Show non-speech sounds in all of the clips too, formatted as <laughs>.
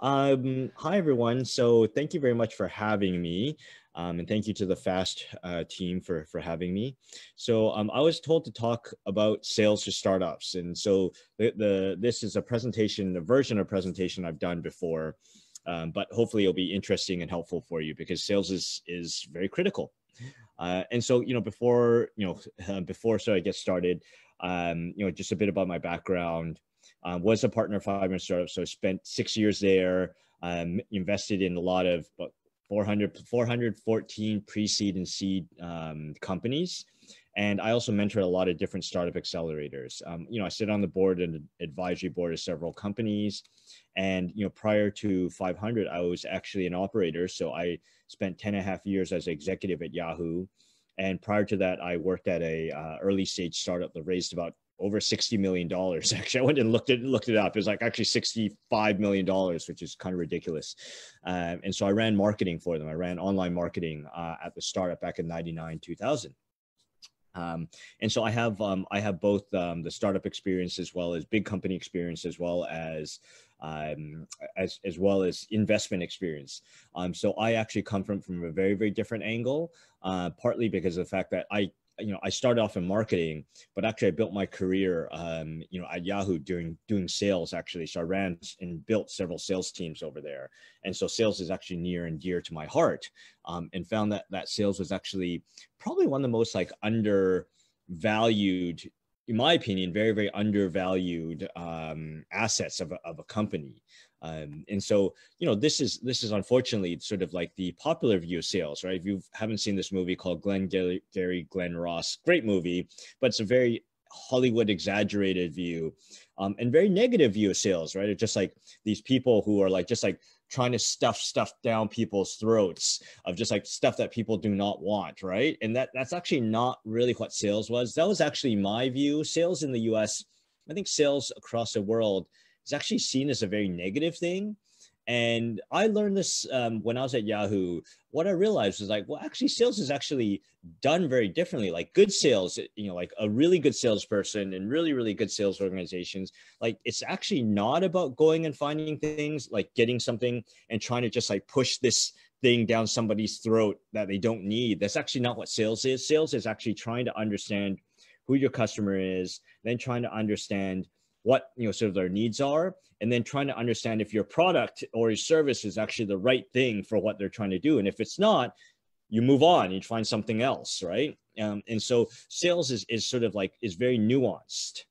Um, hi, everyone. So thank you very much for having me. Um, and thank you to the FAST uh, team for, for having me. So um, I was told to talk about sales for startups. And so the, the this is a presentation, a version of presentation I've done before, um, but hopefully it'll be interesting and helpful for you because sales is, is very critical. Uh, and so, you know, before, you know, uh, <laughs> before so I get started, um, you know, just a bit about my background. Um, was a partner of 500 Startups, so I spent six years there. Um, invested in a lot of 400, 414 pre-seed and seed um, companies. And I also mentor a lot of different startup accelerators. Um, you know, I sit on the board and advisory board of several companies. And, you know, prior to 500, I was actually an operator. So I spent 10 and a half years as executive at Yahoo. And prior to that, I worked at a uh, early stage startup that raised about over 60 million dollars. <laughs> Actually i went and looked it looked it up. It was like actually 65 million dollars which is kind of ridiculous. Um, and so i ran marketing for them. I ran online marketing uh, at the startup back in 99 2000 um, and so I have um, I have both um, the startup experience as well as big company experience as well as um, as as well as investment experience. Um, so I actually come from from a very very different angle, uh, partly because of the fact that I you know, I started off in marketing, but actually I built my career, um, you know, at Yahoo doing doing sales actually. So I ran and built several sales teams over there, and so sales is actually near and dear to my heart. Um, and found that that sales was actually probably one of the most like undervalued, in my opinion, very very undervalued um, assets of a, of a company. Um, and so, you know, this is this is unfortunately sort of like the popular view of sales, right? If you haven't seen this movie called Glengarry, Gary Glen Ross, great movie, but it's a very Hollywood exaggerated view um, and very negative view of sales, right? It's just like these people who are like just like trying to stuff stuff down people's throats of just like stuff that people do not want, right? And that that's actually not really what sales was. That was actually my view. Sales in the U.S. I think sales across the world is actually seen as a very negative thing. And I learned this um, when I was at Yahoo. What I realized was like, well, actually, sales is actually done very differently. Like good sales, you know, like a really good salesperson and really, really good sales organizations, like it's actually not about going and finding things, like getting something and trying to just like push this thing down somebody's throat that they don't need. That's actually not what sales is. Sales is actually trying to understand who your customer is, then trying to understand what you know sort of their needs are and then trying to understand if your product or your service is actually the right thing for what they're trying to do and if it's not you move on you find something else right um, and so sales is, is sort of like is very nuanced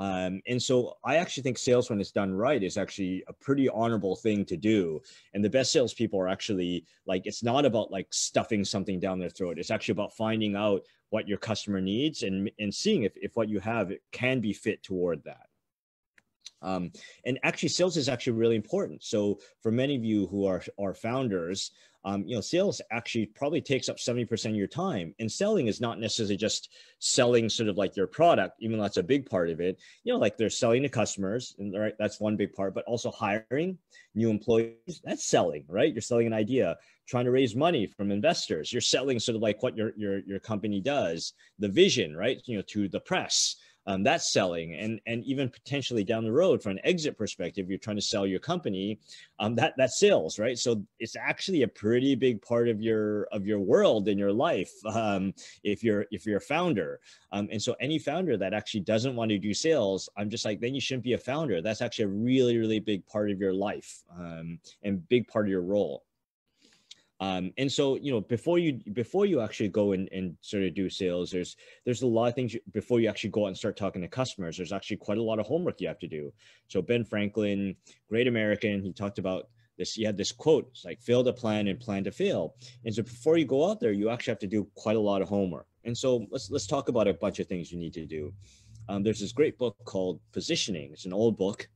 um, and so I actually think sales, when it's done right, is actually a pretty honorable thing to do. And the best salespeople are actually like, it's not about like stuffing something down their throat. It's actually about finding out what your customer needs and, and seeing if, if what you have can be fit toward that. Um, and actually, sales is actually really important. So for many of you who are are founders, um, you know, sales actually probably takes up 70% of your time. And selling is not necessarily just selling sort of like your product, even though that's a big part of it. You know, like they're selling to customers, and right, that's one big part, but also hiring new employees, that's selling, right? You're selling an idea, trying to raise money from investors. You're selling sort of like what your your your company does, the vision, right? You know, to the press um, that's selling and and even potentially down the road from an exit perspective you're trying to sell your company um, that that sales right? So it's actually a pretty big part of your of your world in your life um, if you're if you're a founder. Um, and so any founder that actually doesn't want to do sales i'm just like then you shouldn't be a founder. That's actually a really really big part of your life um, and big part of your role um, and so, you know, before you before you actually go and, and sort of do sales, there's there's a lot of things you, before you actually go out and start talking to customers. There's actually quite a lot of homework you have to do. So Ben Franklin, great American, he talked about this. He had this quote: "It's like fail to plan and plan to fail." And so, before you go out there, you actually have to do quite a lot of homework. And so, let's let's talk about a bunch of things you need to do. Um, there's this great book called Positioning. It's an old book.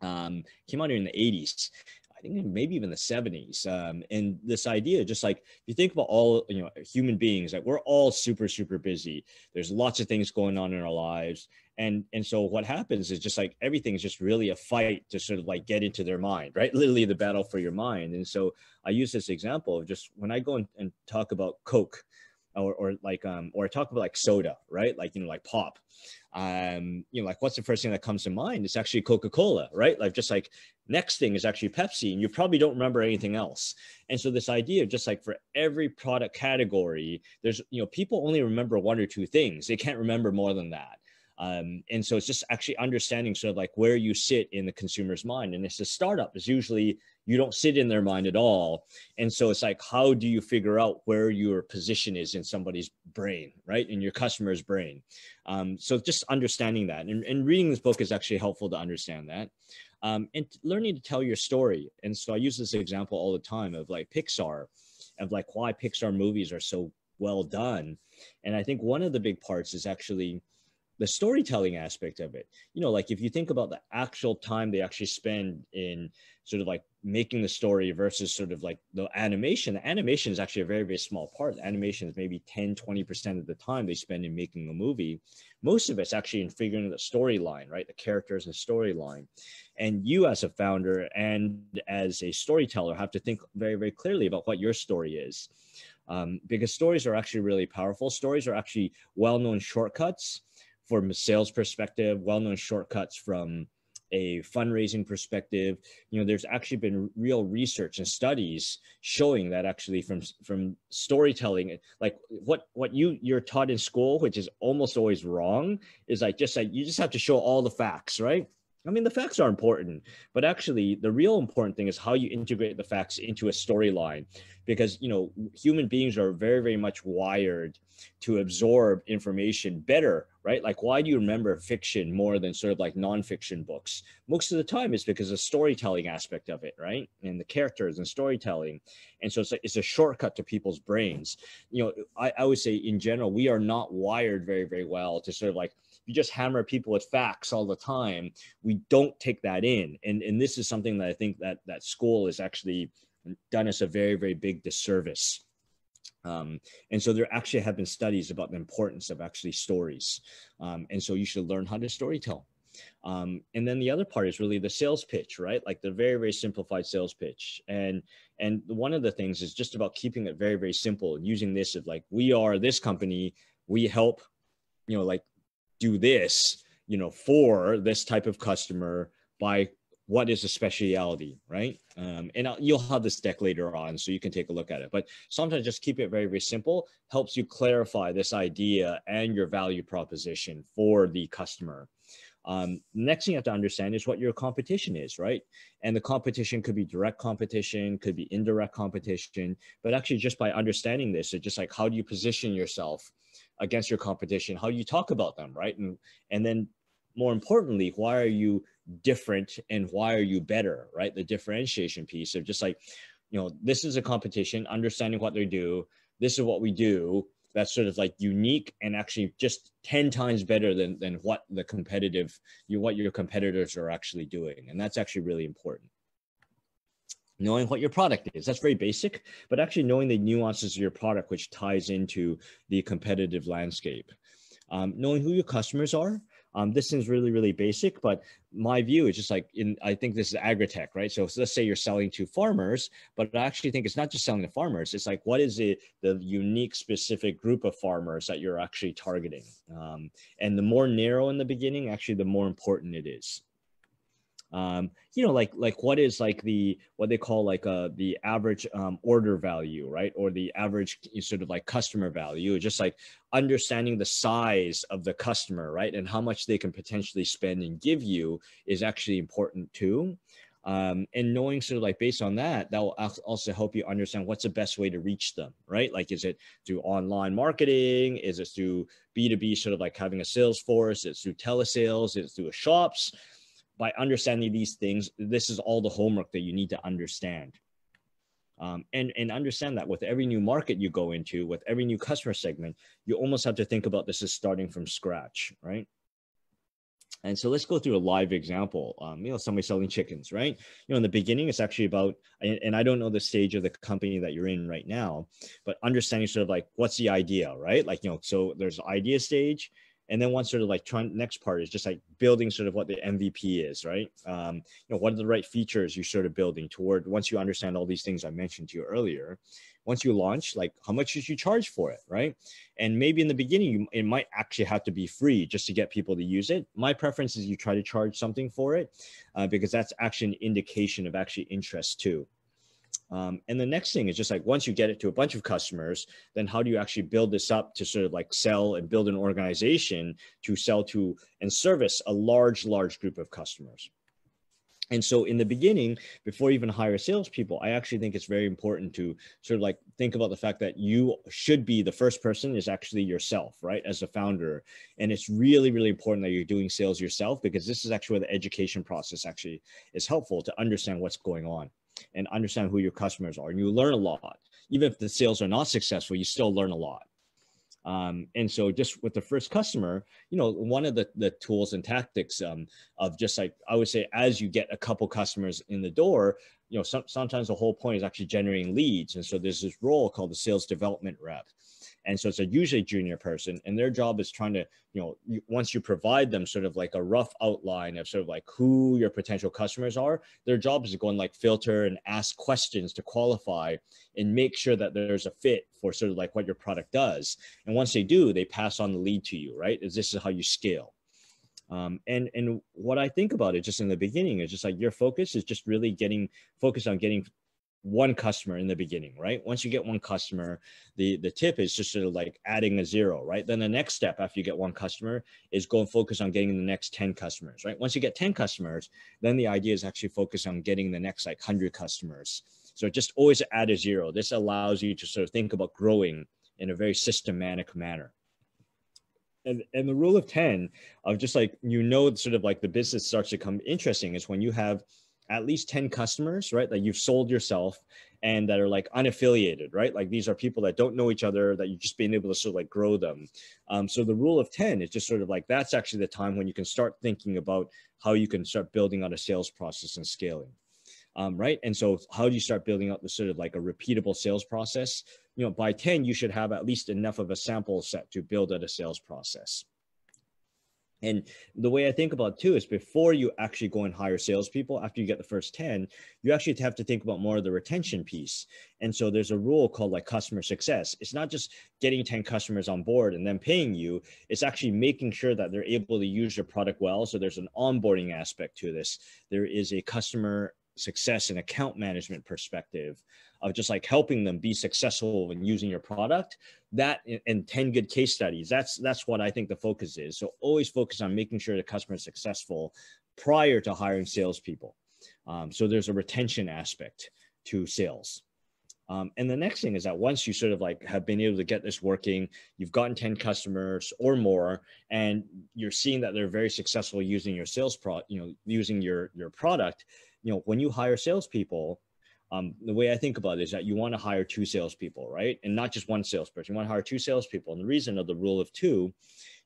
Um, came out in the 80s think maybe even the 70s. Um, and this idea, just like if you think about all you know human beings, like we're all super super busy. There's lots of things going on in our lives, and and so what happens is just like everything's just really a fight to sort of like get into their mind, right? <laughs> Literally the battle for your mind. And so I use this example of just when I go and, and talk about Coke or, or like um or talk about like soda, right? Like you know like pop. Um, you know, like what's the first thing that comes to mind? It's actually Coca-Cola, right? Like just like next thing is actually Pepsi, and you probably don't remember anything else. And so this idea of just like for every product category, there's you know, people only remember one or two things. They can't remember more than that. Um, and so it's just actually understanding sort of like where you sit in the consumer's mind. And it's a startup is usually you don't sit in their mind at all. And so it's like, how do you figure out where your position is in somebody's brain, right? In your customer's brain. Um, so just understanding that and, and reading this book is actually helpful to understand that. Um, and learning to tell your story. And so I use this example all the time of like Pixar, of like why Pixar movies are so well done. And I think one of the big parts is actually the storytelling aspect of it. You know like if you think about the actual time they actually spend in sort of like making the story versus sort of like the animation the animation is actually a very very small part. The animation is maybe 10 20% of the time they spend in making a movie. Most of it's actually in figuring the storyline right? The characters and storyline. And you as a founder and as a storyteller have to think very very clearly about what your story is um, because stories are actually really powerful. Stories are actually well-known shortcuts from a sales perspective, well-known shortcuts from a fundraising perspective. You know there's actually been real research and studies showing that actually from from storytelling like what what you you're taught in school which is almost always wrong is like just like you just have to show all the facts right I mean, the facts are important, but actually, the real important thing is how you integrate the facts into a storyline, because you know human beings are very, very much wired to absorb information better, right? Like, why do you remember fiction more than sort of like nonfiction books? Most of the time, it's because of the storytelling aspect of it, right? And the characters and storytelling, and so it's like it's a shortcut to people's brains. You know, I, I would say in general, we are not wired very, very well to sort of like you just hammer people with facts all the time we don't take that in. And and this is something that i think that that school has actually done us a very very big disservice. Um, and so there actually have been studies about the importance of actually stories. Um, and so you should learn how to storytell. Um, and then the other part is really the sales pitch right? Like the very very simplified sales pitch. And and one of the things is just about keeping it very very simple using this of like we are this company. We help you know like do this, you know, for this type of customer by what is a speciality, right? Um, and I'll, you'll have this deck later on, so you can take a look at it. But sometimes just keep it very, very simple helps you clarify this idea and your value proposition for the customer. Um, next thing you have to understand is what your competition is, right? And the competition could be direct competition, could be indirect competition, but actually just by understanding this, it's just like how do you position yourself against your competition, how you talk about them, right? And and then more importantly, why are you different and why are you better, right? The differentiation piece of just like, you know, this is a competition, understanding what they do, this is what we do. That's sort of like unique and actually just 10 times better than than what the competitive you what your competitors are actually doing. And that's actually really important knowing what your product is. That's very basic, but actually knowing the nuances of your product, which ties into the competitive landscape. Um, knowing who your customers are. Um, this is really, really basic, but my view is just like in, I think this is agritech, right? So, so let's say you're selling to farmers, but I actually think it's not just selling to farmers. It's like, what is it, the unique specific group of farmers that you're actually targeting? Um, and the more narrow in the beginning, actually, the more important it is um, you know, like like what is like the what they call like uh the average um, order value, right, or the average sort of like customer value, just like understanding the size of the customer, right, and how much they can potentially spend and give you is actually important too. Um, and knowing sort of like based on that, that will also help you understand what's the best way to reach them, right? Like, is it through online marketing? Is it through B2B, sort of like having a sales force? Is through telesales? Is through shops? By understanding these things, this is all the homework that you need to understand. Um, and, and understand that with every new market you go into, with every new customer segment, you almost have to think about this as starting from scratch, right? And so let's go through a live example. Um, you know, somebody selling chickens, right? You know, in the beginning, it's actually about, and, and, I don't know the stage of the company that you're in right now, but understanding sort of like what's the idea, right? Like, you know, so there's idea stage, and then one sort of like trying next part is just like building sort of what the mvp is right? Um, you know what are the right features you're sort of building toward once you understand all these things i mentioned to you earlier once you launch like how much should you charge for it right? And maybe in the beginning you, it might actually have to be free just to get people to use it. My preference is you try to charge something for it uh, because that's actually an indication of actually interest too um, and the next thing is just like once you get it to a bunch of customers, then how do you actually build this up to sort of like sell and build an organization to sell to and service a large, large group of customers? And so in the beginning, before you even hire salespeople, I actually think it's very important to sort of like think about the fact that you should be the first person is actually yourself, right? As a founder. And it's really, really important that you're doing sales yourself because this is actually where the education process actually is helpful to understand what's going on and understand who your customers are. And you learn a lot. Even if the sales are not successful, you still learn a lot. Um, and so just with the first customer, you know, one of the, the tools and tactics um, of just like, I would say, as you get a couple customers in the door, you know, some, sometimes the whole point is actually generating leads. And so there's this role called the sales development rep. And so it's a usually junior person, and their job is trying to, you know, once you provide them sort of like a rough outline of sort of like who your potential customers are, their job is to go and like filter and ask questions to qualify and make sure that there's a fit for sort of like what your product does. And once they do, they pass on the lead to you, right? Is this is how you scale. Um, and and what I think about it just in the beginning is just like your focus is just really getting focused on getting one customer in the beginning, right? Once you get one customer, the the tip is just sort of like adding a zero, right? Then the next step after you get one customer is go and focus on getting the next 10 customers, right? Once you get 10 customers, then the idea is actually focus on getting the next like 100 customers. So just always add a zero. This allows you to sort of think about growing in a very systematic manner. And, and the rule of 10 of just like you know sort of like the business starts to come interesting is when you have at least 10 customers, right? That you've sold yourself and that are like unaffiliated, right? Like these are people that don't know each other, that you've just been able to sort of like grow them. Um, so the rule of 10 is just sort of like that's actually the time when you can start thinking about how you can start building out a sales process and scaling. Um, right. And so how do you start building up the sort of like a repeatable sales process? You know, by 10, you should have at least enough of a sample set to build out a sales process. And the way I think about too is before you actually go and hire salespeople, after you get the first 10, you actually have to think about more of the retention piece. And so there's a rule called like customer success. It's not just getting 10 customers on board and then paying you, it's actually making sure that they're able to use your product well. So there's an onboarding aspect to this. There is a customer success and account management perspective of just like helping them be successful in using your product that and 10 good case studies that's that's what i think the focus is so always focus on making sure the customer is successful prior to hiring salespeople um, so there's a retention aspect to sales um, and the next thing is that once you sort of like have been able to get this working, you've gotten 10 customers or more, and you're seeing that they're very successful using your sales pro, you know, using your your product. You know, when you hire salespeople, um, the way I think about it is that you want to hire two salespeople, right? And not just one salesperson. You want to hire two salespeople. And the reason of the rule of two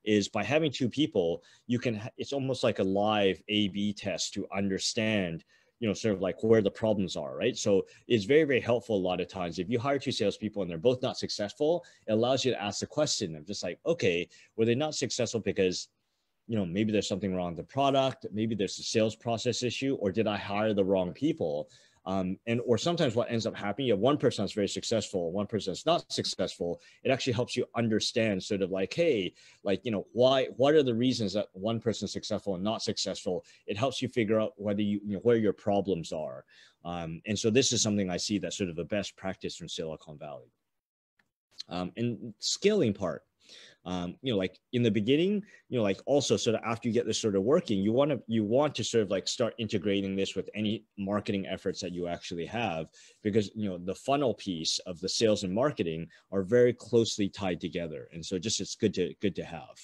is by having two people, you can, it's almost like a live A B test to understand, you know, sort of like where the problems are, right? So it's very, very helpful a lot of times. If you hire two salespeople and they're both not successful, it allows you to ask the question of just like, okay, were they not successful because you know maybe there's something wrong with the product maybe there's a sales process issue or did i hire the wrong people um, and or sometimes what ends up happening, you have one person that's very successful, one person that's not successful. It actually helps you understand sort of like, hey, like you know, why what are the reasons that one person is successful and not successful? It helps you figure out whether you, you know where your problems are. Um, and so this is something I see that's sort of a best practice from Silicon Valley. Um, and scaling part um, you know like in the beginning you know like also sort of after you get this sort of working you want to you want to sort of like start integrating this with any marketing efforts that you actually have because you know the funnel piece of the sales and marketing are very closely tied together. And so just it's good to good to have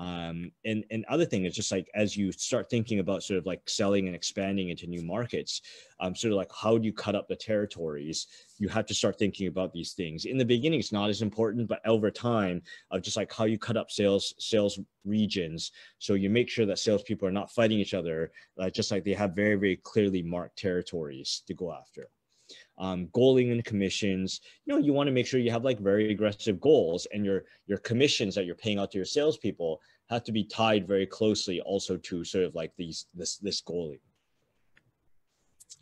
um, and and other thing is just like as you start thinking about sort of like selling and expanding into new markets, um, sort of like how do you cut up the territories? You have to start thinking about these things. In the beginning, it's not as important, but over time, of just like how you cut up sales sales regions, so you make sure that salespeople are not fighting each other, uh, just like they have very very clearly marked territories to go after um, goaling and commissions. You know, you want to make sure you have like very aggressive goals and your your commissions that you're paying out to your salespeople have to be tied very closely also to sort of like these this this goalie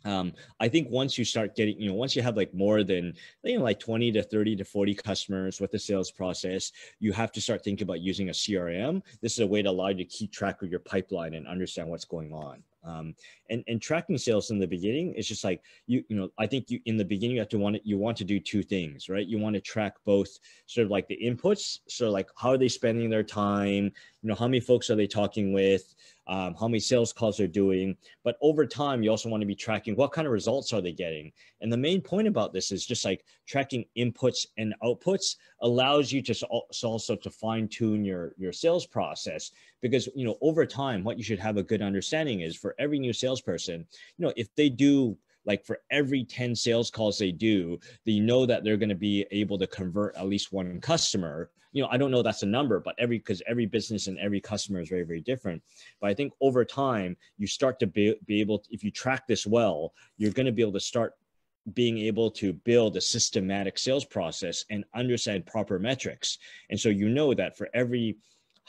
um, I think once you start getting, you know, once you have like more than, you know, like 20 to 30 to 40 customers with the sales process, you have to start thinking about using a CRM. This is a way to allow you to keep track of your pipeline and understand what's going on. Um, and, and tracking sales in the beginning is just like you, you know, I think you in the beginning you have to want it, you want to do two things, right? You want to track both sort of like the inputs, so like how are they spending their time, you know, how many folks are they talking with, um, how many sales calls they're doing. But over time, you also want to be tracking what kind of results are they getting. And the main point about this is just like tracking inputs and outputs allows you to also to fine tune your your sales process because you know over time, what you should have a good understanding is for every new salesperson, you know, if they do like for every 10 sales calls they do, they know that they're going to be able to convert at least one customer. You know, I don't know that's a number, but every because every business and every customer is very, very different. But I think over time, you start to be, be able, to, if you track this well, you're going to be able to start being able to build a systematic sales process and understand proper metrics. And so you know that for every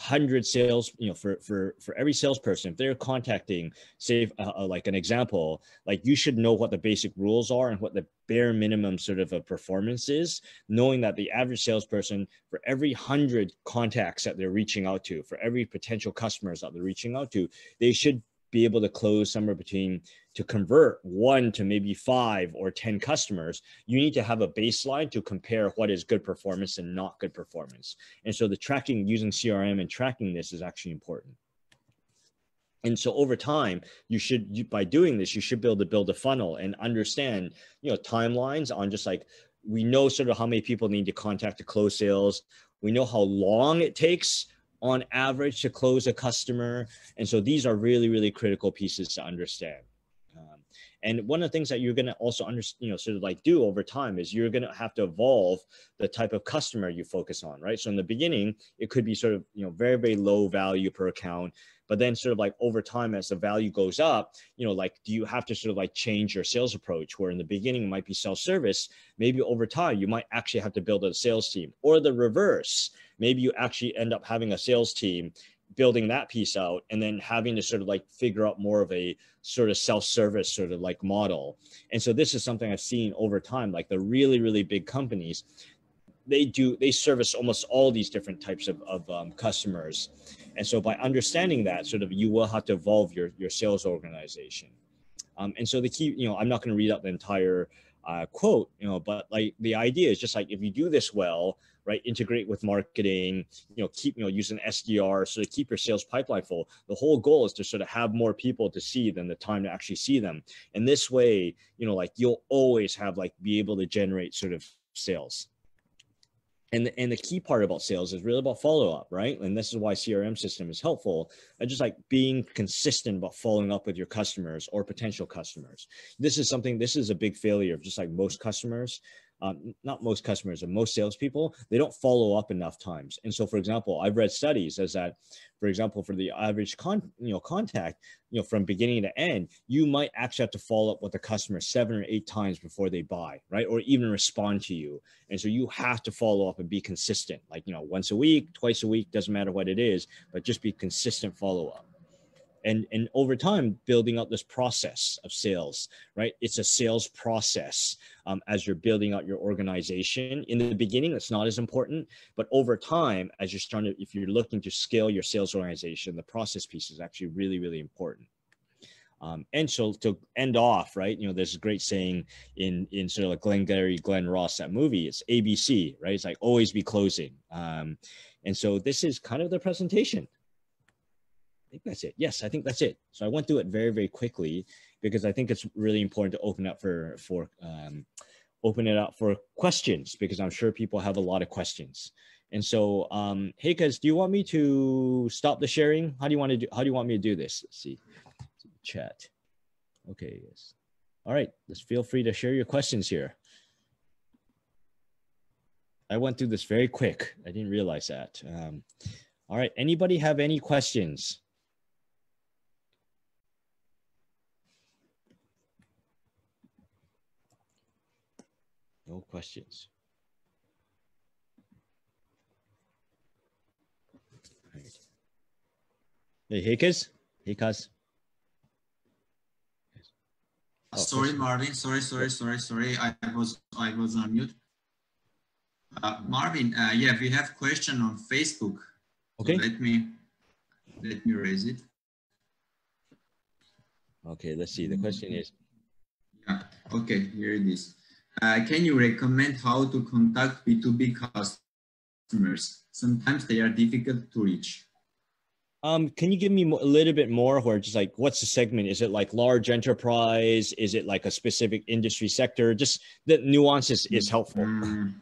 hundred sales, you know, for for for every salesperson, if they're contacting, say, uh, uh, like an example, like you should know what the basic rules are and what the bare minimum sort of a performance is, knowing that the average salesperson, for every hundred contacts that they're reaching out to, for every potential customers that they're reaching out to, they should be able to close somewhere between to convert one to maybe five or 10 customers, you need to have a baseline to compare what is good performance and not good performance. And so the tracking using CRM and tracking this is actually important. And so over time, you should, you, by doing this, you should be able to build a funnel and understand, you know, timelines on just like, we know sort of how many people need to contact to close sales. We know how long it takes on average to close a customer. And so these are really, really critical pieces to understand. Um, and one of the things that you're going to also understand, you know, sort of like do over time is you're going to have to evolve the type of customer you focus on, right? So in the beginning, it could be sort of, you know, very, very low value per account. But then sort of like over time, as the value goes up, you know, like, do you have to sort of like change your sales approach where in the beginning it might be self-service, maybe over time, you might actually have to build a sales team or the reverse maybe you actually end up having a sales team building that piece out and then having to sort of like figure out more of a sort of self-service sort of like model. And so this is something i've seen over time like the really really big companies they do they service almost all these different types of, of um, customers. And so by understanding that sort of you will have to evolve your your sales organization. Um, and so the key you know i'm not going to read out the entire uh, quote you know but like the idea is just like if you do this well right? Integrate with marketing, you know, keep, you know, using SDR, so to keep your sales pipeline full. The whole goal is to sort of have more people to see than the time to actually see them. And this way, you know, like you'll always have like be able to generate sort of sales. And the, and the key part about sales is really about follow up, right? And this is why CRM system is helpful. And just like being consistent about following up with your customers or potential customers. This is something. This is a big failure of just like most customers um, not most customers and most salespeople, they don't follow up enough times. And so, for example, I've read studies as that, for example, for the average con, you know, contact, you know, from beginning to end, you might actually have to follow up with the customer seven or eight times before they buy, right? Or even respond to you. And so you have to follow up and be consistent, like, you know, once a week, twice a week, doesn't matter what it is, but just be consistent follow up and and over time building out this process of sales right it's a sales process um, as you're building out your organization in the beginning it's not as important but over time as you're starting to if you're looking to scale your sales organization the process piece is actually really really important um, and so to end off, right? You know, there's a great saying in in sort of like Glengarry Glen Ross that movie. It's ABC, right? It's like always be closing. Um, and so this is kind of the presentation. Think that's it. Yes, I think that's it. So I went through it very, very quickly because I think it's really important to open up for for um, open it up for questions because I'm sure people have a lot of questions. And so, um, hey, guys, do you want me to stop the sharing? How do you want to do? How do you want me to do this? Let's see, chat. Okay, yes. All right, let's feel free to share your questions here. I went through this very quick. I didn't realize that. Um, all right, anybody have any questions? No questions. Right. Hey. Hey, Kaz. Oh, sorry, Marvin. Sorry, sorry, sorry, sorry. I was I was on mute. Uh, Marvin, uh, yeah, we have question on Facebook. Okay. So let me let me raise it. Okay, let's see. The question is. Yeah. Okay, here it is. Uh, can you recommend how to contact B2B customers? Sometimes they are difficult to reach. Um, can you give me a little bit more where just like what's the segment? Is it like large enterprise? Is it like a specific industry sector? Just the nuances is helpful. Mm.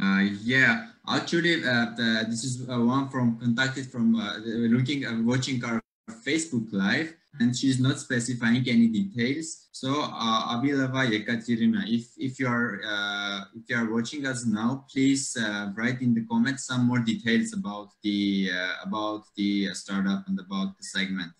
Uh, yeah, actually, uh, the, this is uh, one from contacted from uh, looking uh, watching our Facebook live and she's not specifying any details. So uh, Abilava Yekaterina, if, if you are uh, if you are watching us now, please uh, write in the comments some more details about the uh, about the startup and about the segment.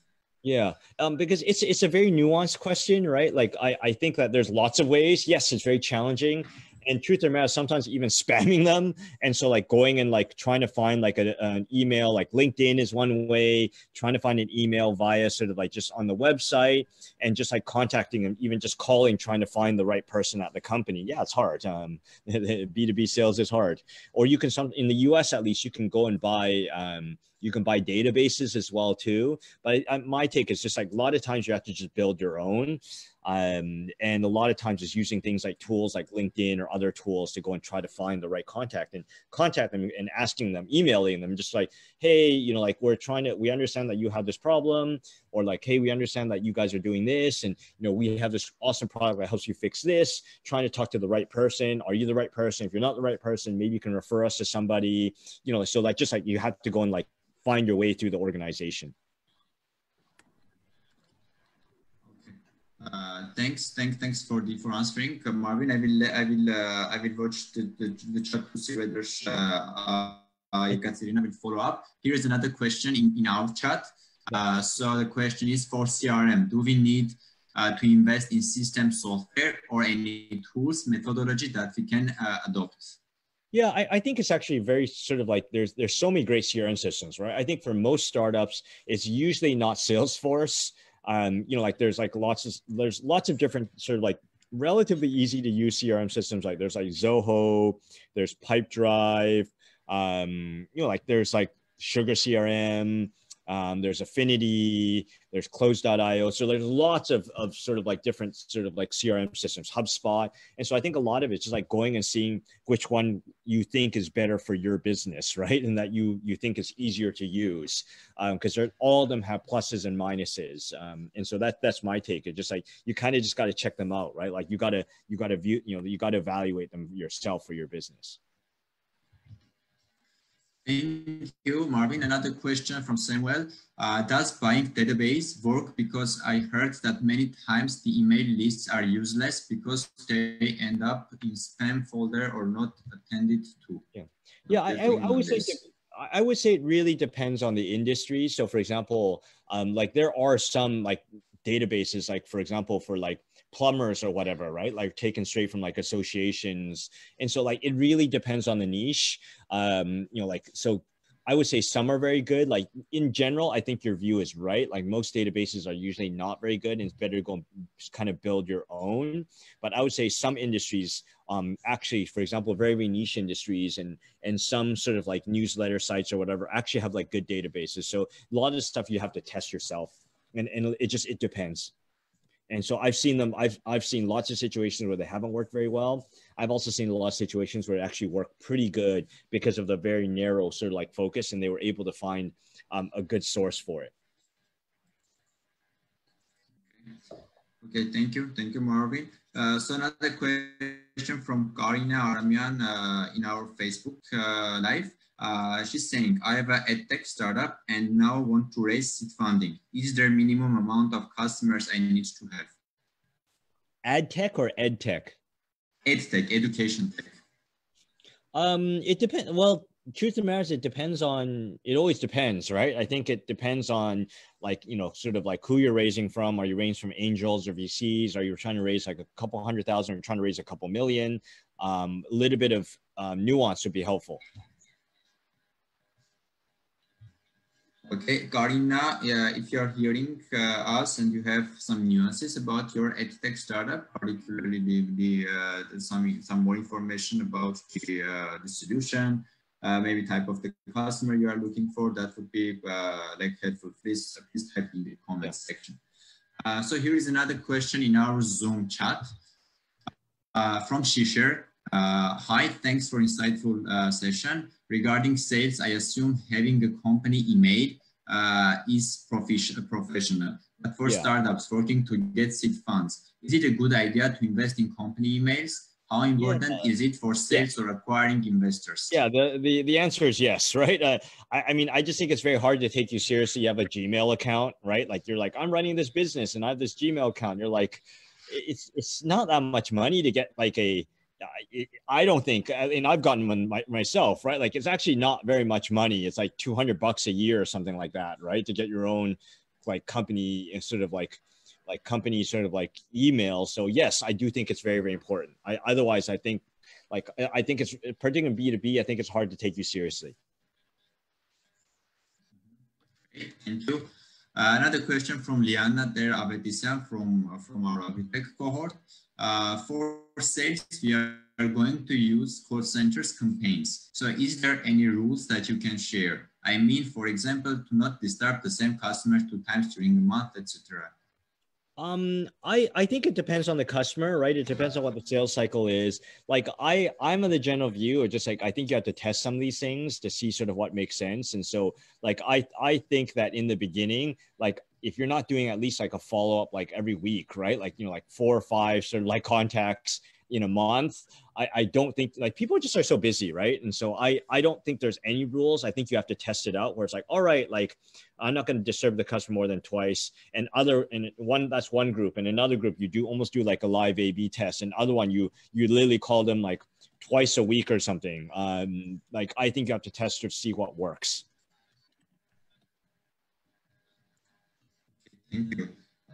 Yeah, um, because it's it's a very nuanced question, right? Like I, I think that there's lots of ways. Yes, it's very challenging, and truth or matter, sometimes even <laughs> spamming them. And so like going and like trying to find like a, an email, like LinkedIn is one way, trying to find an email via sort of like just on the website and just like contacting them, even just calling, trying to find the right person at the company. Yeah, it's hard. Um, <laughs> B2B sales is hard. Or you can some in the US at least you can go and buy um, you can buy databases as well too. But I, my take is just like a lot of times you have to just build your own. Um, and a lot of times it's using things like tools like LinkedIn or other tools to go and try to find the right contact and contact them and asking them, emailing them, just like, hey, you know, like we're trying to, we understand that you have this problem, or like, hey, we understand that you guys are doing this, and you know, we have this awesome product that helps you fix this. Trying to talk to the right person. Are you the right person? If you're not the right person, maybe you can refer us to somebody. You know, so like just like you have to go and like find your way through the organization. Uh, thanks, thanks, thanks for the for answering, uh, Marvin. I will, I will, uh, I will watch the, the, the chat to see whether uh, uh, Ekaterina will follow up. Here is another question in, in our chat. Uh, so the question is for CRM: Do we need uh, to invest in system software or any tools methodology that we can adopt? Yeah, I, I, think it's actually very sort of like there's there's so many great CRM systems, right? I think for most startups, it's usually not Salesforce. Um, you know, like there's like lots of there's lots of different sort of like relatively easy to use CRM systems. Like there's like Zoho, there's Pipedrive, um, you know, like there's like Sugar CRM, um, there's Affinity, there's Close.io. So there's lots of, of sort of like different sort of like CRM systems, HubSpot. And so I think a lot of it's just like going and seeing which one you think is better for your business, <laughs> right? And that you you think is easier to use because um, all of them have pluses and minuses. Um, and so that that's my take. It's just like you kind of just got to check them out, right? Like you got to you got to view, you know, you got to evaluate them yourself for your business. Thank you, Marvin. Another question from Samuel. Uh, does buying database work? Because I heard that many times the email lists are useless because they end up in spam folder or not attended to. Yeah, yeah. I, I, I, would say I would say it really depends on the industry. So, for example, um, like there are some like databases, like for example, for like plumbers or whatever, right? Like taken straight from like associations. And so like it really depends on the niche. Um, you know, like so I would say some are very good. Like in general, I think your view is right. Like most databases are usually not very good, and it's better to go kind of build your own. But I would say some industries, um, actually, for example, very, very niche industries and and some sort of like newsletter sites or whatever actually have like good databases. So a lot of stuff you have to test yourself, and and it just it depends. And so I've seen them, I've, I've seen lots of situations where they haven't worked very well. I've also seen a lot of situations where it actually worked pretty good because of the very narrow sort of like focus and they were able to find um, a good source for it. Okay, thank you. Thank you, Marvin. Uh, so another question from Karina Aramian uh, in our Facebook uh, live. Uh, she's saying, I have a tech startup and now want to raise seed funding. Is there minimum amount of customers I need to have? Ad tech or ed tech? Ed education tech. Um, it depends. Well, truth of the matter it depends on. It always depends, right? I think it depends on, like you know, sort of like who you're raising from. Are you raising from angels or VCs? Are you trying to raise like a couple hundred thousand? Or trying to raise a couple million? Um, a little bit of um, nuance would be helpful. Okay, Karina, yeah, if you're hearing uh, us and you have some nuances about your edtech startup, particularly the, the, uh, some, some more information about the, uh, the solution, uh, maybe type of the customer you are looking for, that would be uh, like helpful. Please, please type in the comment section. Uh, so here is another question in our Zoom chat from Shisher. hi, thanks for insightful session. Regarding sales, I assume having a company email uh, is professional. But for yeah. startups working to get seed funds, is it a good idea to invest in company emails? How important yeah. is it for sales yeah. or acquiring investors? Yeah, the, the, the answer is yes, right? Uh, I, I mean, I just think it's very hard to take you seriously. You have a Gmail account, right? Like you're like, I'm running this business and I have this Gmail account. You're like, it's it's not that much money to get like a I don't think, and I've gotten one myself, right? Like it's actually not very much money. It's like 200 bucks a year or something like that, right? To get your own like company sort of like, like company sort of like email. So yes, I do think it's very, very important. I, otherwise I think like, I think it's particularly B2B, I think it's hard to take you seriously. Thank you. Uh, another question from Liana there, Avetisa from, from our Avitech cohort. Uh, for sales, we are going to use call centers campaigns. So is there any rules that you can share? I mean, for example, to not disturb the same customer two times during the month, etc. Um, I I think it depends on the customer, right? It depends on what the sales cycle is. Like I I'm of the general view, or just like I think you have to test some of these things to see sort of what makes sense. And so like I I think that in the beginning, like if you're not doing at least like a follow up like every week, right? Like you know like four or five sort of like contacts in a month I, I don't think like people just are so busy right? And so i i don't think there's any rules. I think you have to test it out where it's like all right like i'm not going to disturb the customer more than twice. And other and one that's one group. And another group you do almost do like a live a b test. And other one you you literally call them like twice a week or something. Um like i think you have to test to see what works thank you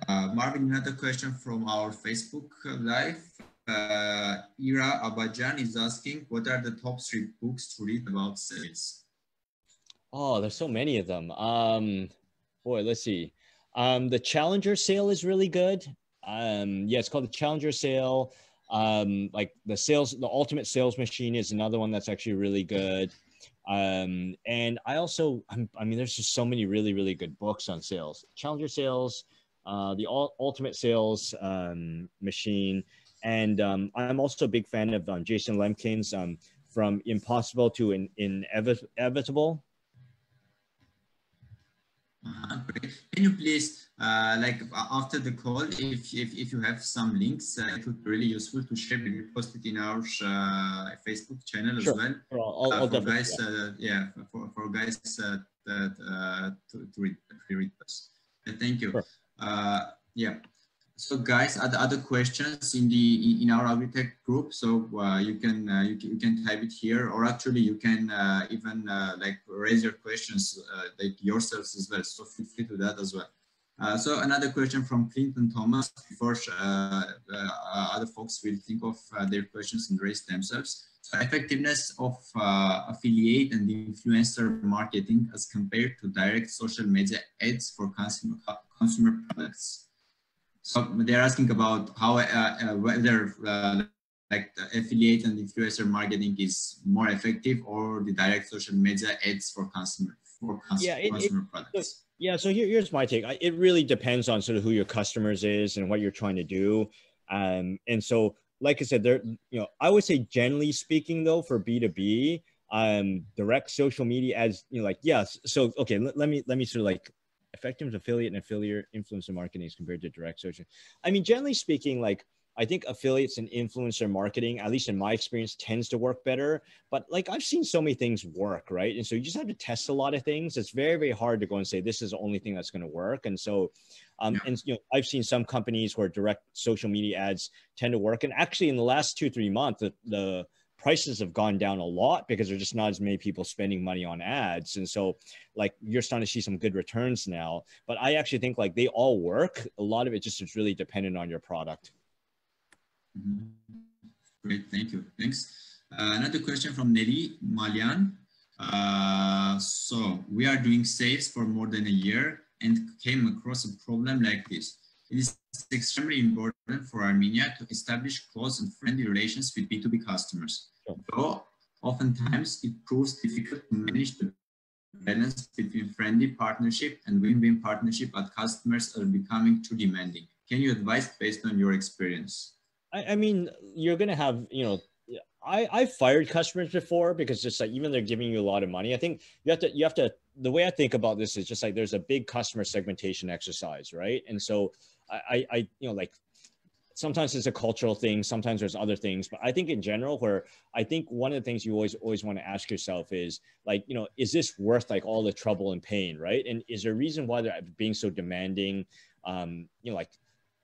uh, Marvin, another question from our Facebook Live uh, Ira Abajan is asking, what are the top three books to read about sales? Oh, there's so many of them. Um, boy, let's see. Um, the Challenger sale is really good. Um, yeah, it's called the Challenger sale. Um, like the sales, the ultimate sales machine is another one that's actually really good. Um, and I also, I'm, i mean, there's just so many really, really good books on sales. Challenger sales, uh, the ultimate sales um, machine, and um, I'm also a big fan of um, Jason Lemkin's um, From Impossible to in, Inevitable. Uh, Can you please, uh, like after the call, if, if, if you have some links, uh, it would be really useful to share. We post it in our uh, Facebook channel sure. as well. I'll, I'll for guys, yeah. yeah, for, for guys that to, to read, read us. thank you. Sure. yeah so guys other other questions in the in our Avitech group so uh, you can uh, you, can, you can type it here or actually you can uh, even uh, like raise your questions uh, like yourselves as well so feel free to that as well uh, so another question from Clinton Thomas. Before other folks will think of their questions and raise themselves. So effectiveness of affiliate and influencer marketing as compared to direct social media ads for consumer consumer products. So they're asking about how uh, uh, whether uh, like affiliate and influencer marketing is more effective or the direct social media ads for consumer for cons yeah, it, consumer it, products. Yeah, so here, here's my take. It really depends on sort of who your customers is and what you're trying to do. Um, and so, like I said, there, you know, I would say generally speaking, though, for B2B, um, direct social media ads, you know, like yes. So okay, let, let me let me sort of like effective affiliate and affiliate influencer marketing is compared to direct social? I mean, generally speaking, like I think affiliates and influencer marketing, at least in my experience, tends to work better. But like I've seen so many things work, right? And so you just have to test a lot of things. It's very, very hard to go and say this is the only thing that's going to work. And so, um, yeah. and you know, I've seen some companies where direct social media ads tend to work. And actually, in the last two, three months, the, the prices have gone down a lot because there's just not as many people spending money on ads. And so like you're starting to see some good returns now. But I actually think like they all work. A lot of it just is really dependent on your product. Mm-hmm. Great, thank you. Thanks. Uh, another question from Nelly Malian. Uh, so we are doing sales for more than a year and came across a problem like this. It is extremely important for Armenia to establish close and friendly relations with B2B customers. Though oftentimes it proves difficult to manage the balance between friendly partnership and win-win partnership as customers are becoming too demanding. Can you advise based on your experience? I, I mean, you're going to have, you know, I, I fired customers before because just like even they're giving you a lot of money. I think you have to you have to the way I think about this is just like there's a big customer segmentation exercise, right? And so I I you know like sometimes it's a cultural thing, sometimes there's other things, but I think in general, where I think one of the things you always always want to ask yourself is like, you know, is this worth like all the trouble and pain, right? And is there a reason why they're being so demanding? Um, you know, like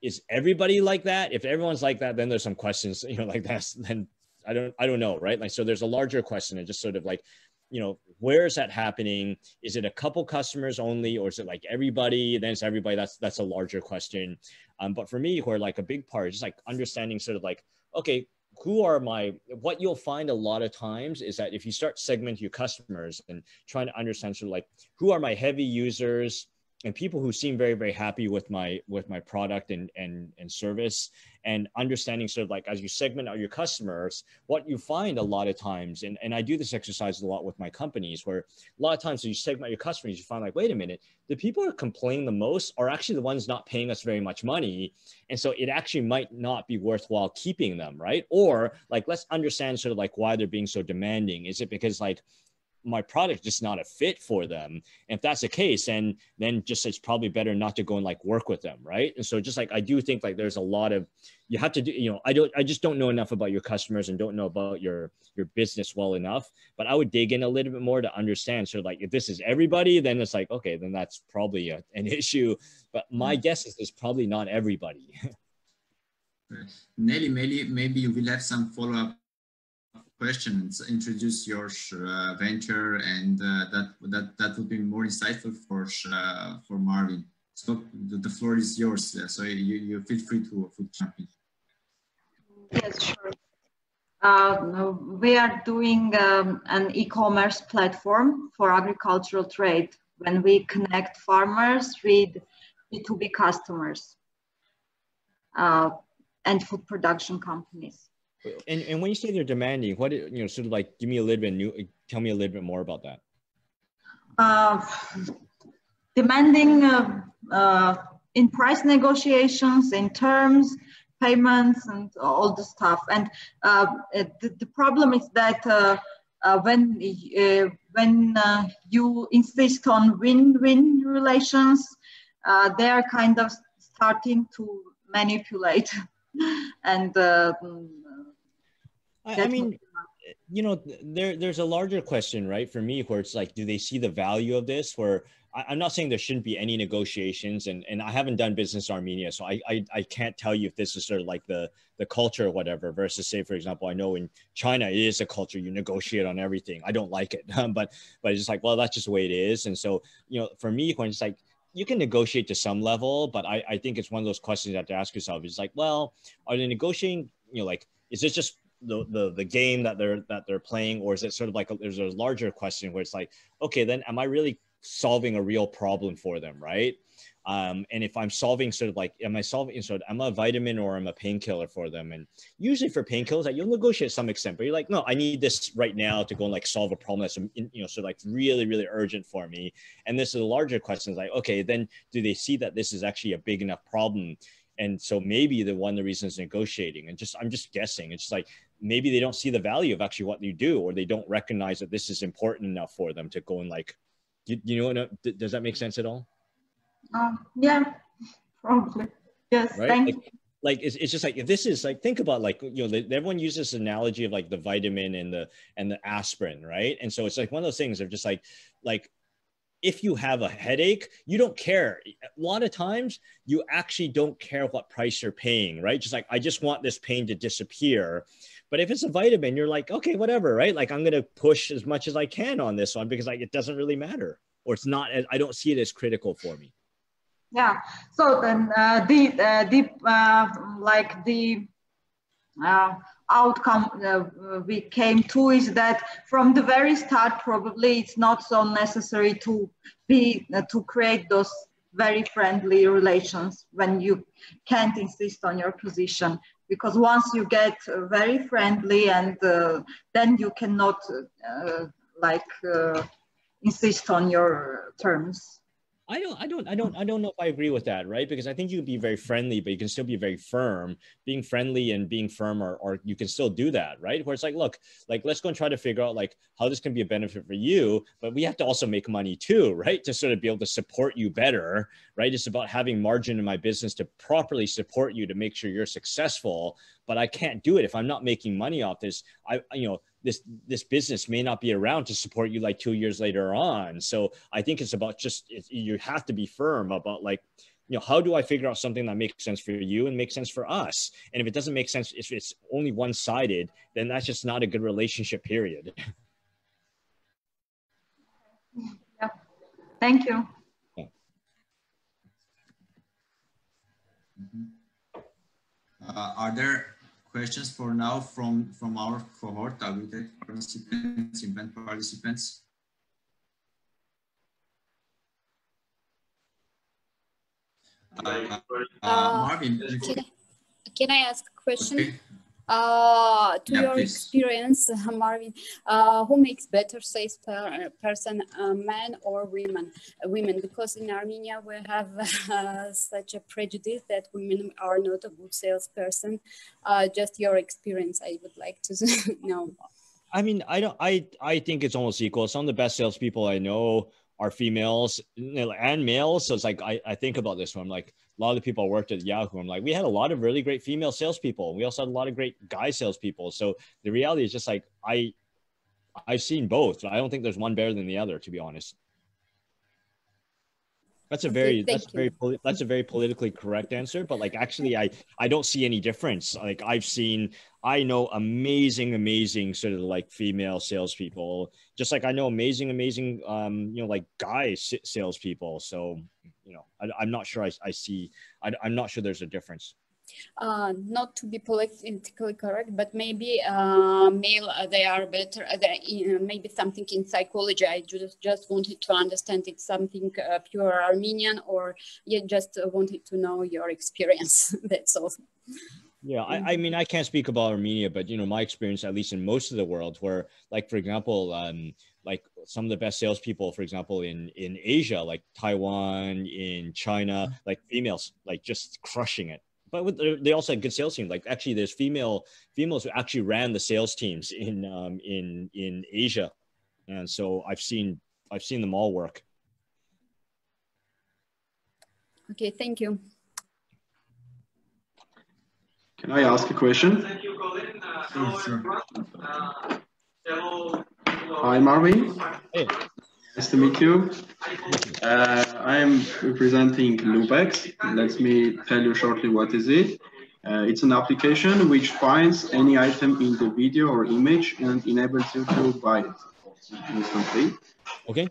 is everybody like that? If everyone's like that, then there's some questions, <laughs> you know, like that's then I don't I don't know, right? Like so there's a larger question and just sort of like, you know, where is that happening? Is it a couple customers only, or is it like everybody? Then it's everybody. That's that's a larger question. Um, but for me, where like a big part is just like understanding sort of like, okay, who are my what you'll find a lot of times is that if you start segmenting your customers and trying to understand sort of like who are my heavy users and people who seem very very happy with my with my product and and and service and understanding sort of like as you segment out your customers what you find a lot of times and, and i do this exercise a lot with my companies where a lot of times when you segment your customers you find like wait a minute the people who are complaining the most are actually the ones not paying us very much money. And so it actually might not be worthwhile keeping them right? Or like let's understand sort of like why they're being so demanding. Is it because like my product just not a fit for them. And if that's the case, and then just it's probably better not to go and like work with them, right? And so just like I do think like there's a lot of you have to do, you know, I don't I just don't know enough about your customers and don't know about your your business well enough. But I would dig in a little bit more to understand. So like if this is everybody, then it's like, okay, then that's probably a, an <laughs> issue. But my mm-hmm. guess is it's probably not everybody. <laughs> Nelly, maybe maybe you will have some follow-up questions, introduce your uh, venture, and uh, that that that would be more insightful for uh, for Marvin. So the, floor is yours. so you, you feel free to, to jump in. Yes, sure. Uh, we are doing um, an e-commerce platform for agricultural trade when we connect farmers with B2B customers uh, and food production companies. And, and when you say they're demanding, what you know, sort of like, give me a little bit new. Tell me a little bit more about that. Uh, demanding uh, uh, in price negotiations, in terms, payments, and all the stuff. And uh, the, the problem is that uh, uh, when when you insist on win-win relations, they are kind of starting to manipulate <laughs> and I, I mean, you know, there there's a larger question, right? For me, where it's like, do they see the value of this? Where I, am not saying there shouldn't be any negotiations, and and I haven't done business in Armenia, so I, I I can't tell you if this is sort of like the the culture or whatever. Versus, say, for example, I know in China it is a culture you negotiate on everything. I don't like it, <laughs> but but it's just like, well, that's just the way it is. And so, you know, for me, when it's like you can negotiate to some level, but I, I think it's one of those questions you have to ask yourself. Is like, well, are they negotiating? You know, like, is this just the, the the game that they're that they're playing or is it sort of like a, there's a larger question where it's like okay then am i really solving a real problem for them right? Um, and if i'm solving sort of like am i solving sort of I'm a vitamin or i'm a painkiller for them. And usually for painkillers like you'll negotiate some extent but you're like no i need this right now to go and like solve a problem that's you know sort of like really really urgent for me. And this is a larger question is like okay then do they see that this is actually a big enough problem? And so maybe the one the reasons negotiating and just i'm just guessing. It's just like maybe they don't see the value of actually what you do or they don't recognize that this is important enough for them to go and like you, you know does that make sense at all um, yeah probably yes right? thank like, you like it's, it's just like this is like think about like you know the, everyone uses this analogy of like the vitamin and the and the aspirin right and so it's like one of those things of just like like if you have a headache, you don't care. A lot of times, you actually don't care what price you're paying, right? Just like, I just want this pain to disappear. But if it's a vitamin, you're like, okay, whatever, right? Like, I'm going to push as much as I can on this one because like it doesn't really matter, or it's not. I don't see it as critical for me. Yeah. So then uh, the uh, the uh, like the uh, outcome uh, we came to is that from the very start, probably it's not so necessary to be uh, to create those very friendly relations when you can't insist on your position because once you get uh, very friendly and uh, then you cannot uh, like insist on your terms I don't, I don't, I don't, I don't know if I agree with that, right? Because I think you can be very friendly, but you can still be very firm. Being friendly and being firm, or, or you can still do that, right? Where it's like, look, like let's go and try to figure out like how this can be a benefit for you, but we have to also make money too, <laughs> right? To sort of be able to support you better, right? It's about having margin in my business to properly support you to make sure you're successful. But I can't do it if I'm not making money off this. I, you know, this this business may not be around to support you like two years later on. So i think it's about just it, you have to be firm about like you know how do i figure out something that makes sense for you and makes sense for us? And if it doesn't make sense if it's only one-sided then that's just not a good relationship period. <laughs> Yeah. Thank you. Yeah. uh, are there questions for now from, from our cohort, Agritech participants, event participants? Uh, uh, Marvin, can I, can I ask a question? Okay. Uh, to yeah, your please. experience, Marvin, uh, who makes better sales per person, uh, men or women? women, because in Armenia we have <laughs> uh, such a prejudice that women are not a good salesperson. Uh, just your experience, I would like to <laughs> know. I mean, I don't. I I think it's almost equal. Some of the best salespeople I know are females and males. So it's like I, I think about this one. I'm like lot of the people I worked at Yahoo. I'm like we had a lot of really great female salespeople. We also had a lot of great guy salespeople. So the reality is just like I I've seen both. I don't think there's one better than the other, to be honest. That's a very okay, that's you. very that's a very politically correct answer, but like actually I I don't see any difference. Like I've seen I know amazing amazing sort of like female salespeople, just like I know amazing amazing um you know like guy salespeople. So you know I, am not sure I, I see I, I'm not sure there's a difference uh, not to be politically correct, but maybe uh, male uh, they are better. Uh, they, maybe something in psychology. I just just wanted to understand it's something uh, pure Armenian, or you just wanted to know your experience. <laughs> That's all. Yeah, I, I, mean, I can't speak about Armenia, but you know, my experience, at least in most of the world, where, like, for example, um, like some of the best salespeople, for example, in in Asia, like Taiwan, in China, mm-hmm. like females, like just crushing it but with, they also had good sales teams. Like actually, there's female females who actually ran the sales teams in um, in in Asia, and so I've seen I've seen them all work. Okay, thank you. Can I ask a question? Thank you, Colin. Uh, sure. Hi, Marvin. Hey. Nice to meet you. Uh, I am representing Lubex. Let me tell you shortly what is it. Uh, it's an application which finds any item in the video or image and enables you to buy it instantly. Okay.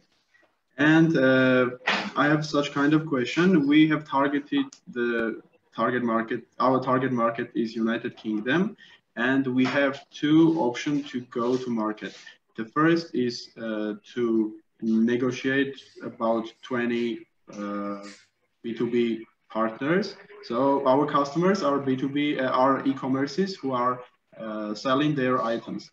And uh, I have such kind of question. We have targeted the target market. Our target market is United Kingdom, and we have two options to go to market. The first is uh, to negotiate about 20 uh, B2B partners. So our customers are B2B, uh, are e-commerces who are uh, selling their items.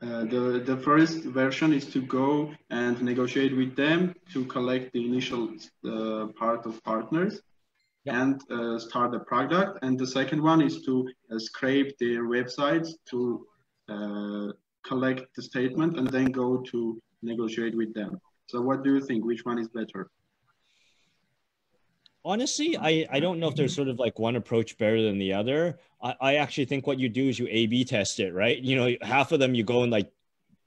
Uh, the, the first version is to go and negotiate with them to collect the initial uh, part of partners and uh, start the product. And the second one is to scrape their websites to Uh, collect the statement and then go to negotiate with them. So what do you think? Which one is better? Honestly, I, I don't know if there's sort of like one approach better than the other. I, I actually think what you do is you A B test it, right? You know, half of them you go and like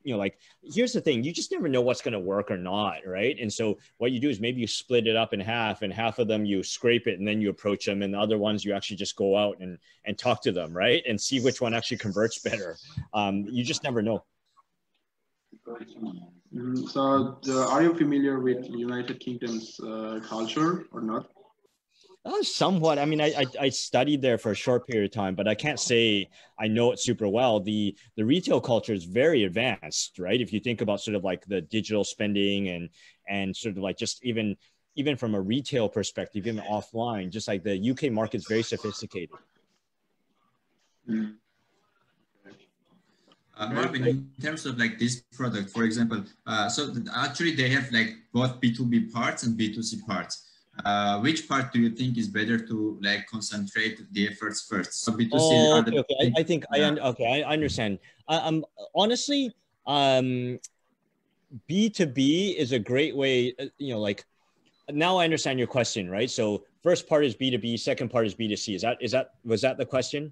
you know, like here's the thing, you just never know what's going to work or not, right? And so what you do is maybe you split it up in half, and half of them you scrape it, and then you approach them, and the other ones you actually just go out and and talk to them, right? And see which one actually converts better. Um, you just never know. Mm-hmm. So, are you familiar with United Kingdom's uh, culture or not? Uh, somewhat. I mean, I, I, I studied there for a short period of time, but I can't say I know it super well. The the retail culture is very advanced, right? If you think about sort of like the digital spending and and sort of like just even even from a retail perspective, even offline, just like the UK market is very sophisticated. Mm. Uh, Marvin, in terms of like this product, for example, uh, so actually they have like both B2B parts and B2C parts. Uh, which part do you think is better to like concentrate the efforts first? So B2C oh, okay, okay. I, I, think. I okay, I understand. I, um, honestly, um, B2B is a great way, uh, you know, like now I understand your question, right? So first part is B2B, second part is B2C. Is that, is that, was that the question?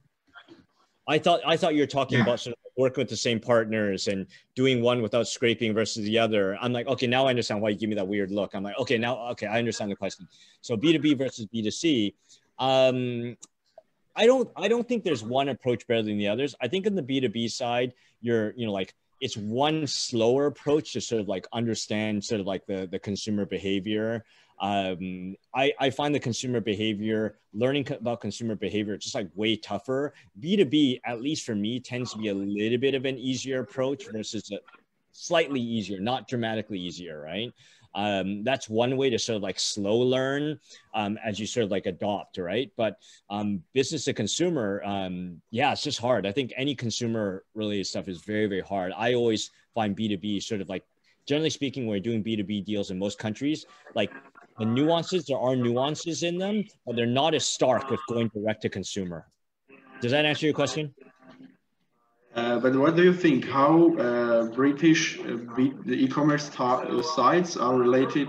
I thought, I thought you were talking yeah. about sort of working with the same partners and doing one without scraping versus the other. I'm like, okay, now I understand why you give me that weird look. I'm like, okay, now, okay, I understand the question. So B2B versus B2C. Um, I don't, I don't think there's one approach better than the others. I think on the B2B side, you're, you know, like it's one slower approach to sort of like understand sort of like the, the consumer behavior um, I, I find the consumer behavior, learning about consumer behavior, just like way tougher. B2B, at least for me, tends to be a little bit of an easier approach versus a slightly easier, not dramatically easier, right? Um, that's one way to sort of like slow learn um, as you sort of like adopt, right? But um, business to consumer, um, yeah, it's just hard. I think any consumer related stuff is very, very hard. I always find B2B sort of like generally speaking, when you're doing B2B deals in most countries, like the nuances, there are nuances in them, but they're not as stark with going direct to consumer. Does that answer your question? Uh, but what do you think? How uh, British uh, e-commerce sites are related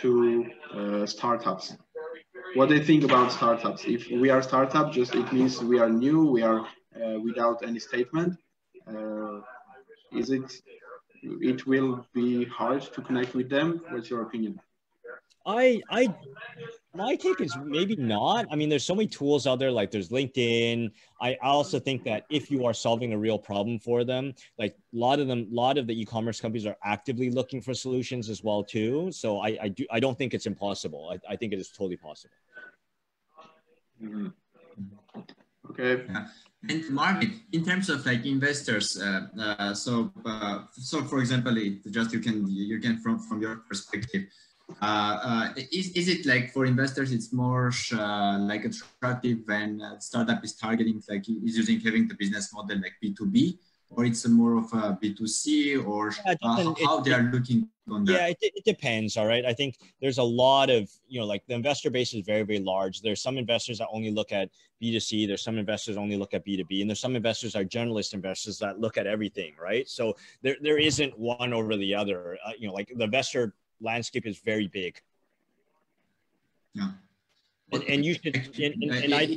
to uh, startups? What do you think about startups? If we are startup, just it means we are new, we are uh, without any statement. Uh, is it? It will be hard to connect with them. What's your opinion? I I my take is maybe not. I mean, there's so many tools out there. Like there's LinkedIn. I also think that if you are solving a real problem for them, like a lot of them, a lot of the e-commerce companies are actively looking for solutions as well too. So I I do I don't think it's impossible. I, I think it is totally possible. Mm-hmm. Okay. Yeah. And Marvin, in terms of like investors, uh, uh, so uh, so for example, it, just you can you can from from your perspective uh, uh, is, is it like for investors it's more uh, like attractive when a startup is targeting like is using having the business model like b2b or it's more of a b2c or yeah, uh, how it, they are looking on that? Yeah it, it, depends all right? I think there's a lot of you know like the investor base is very very large. There's some investors that only look at b2c there's some investors only look at b2b and there's some investors are generalist investors that look at everything right? So there, there isn't one over the other. Uh, you know like the investor landscape is very big. Yeah. And, and you should, and, and, and I,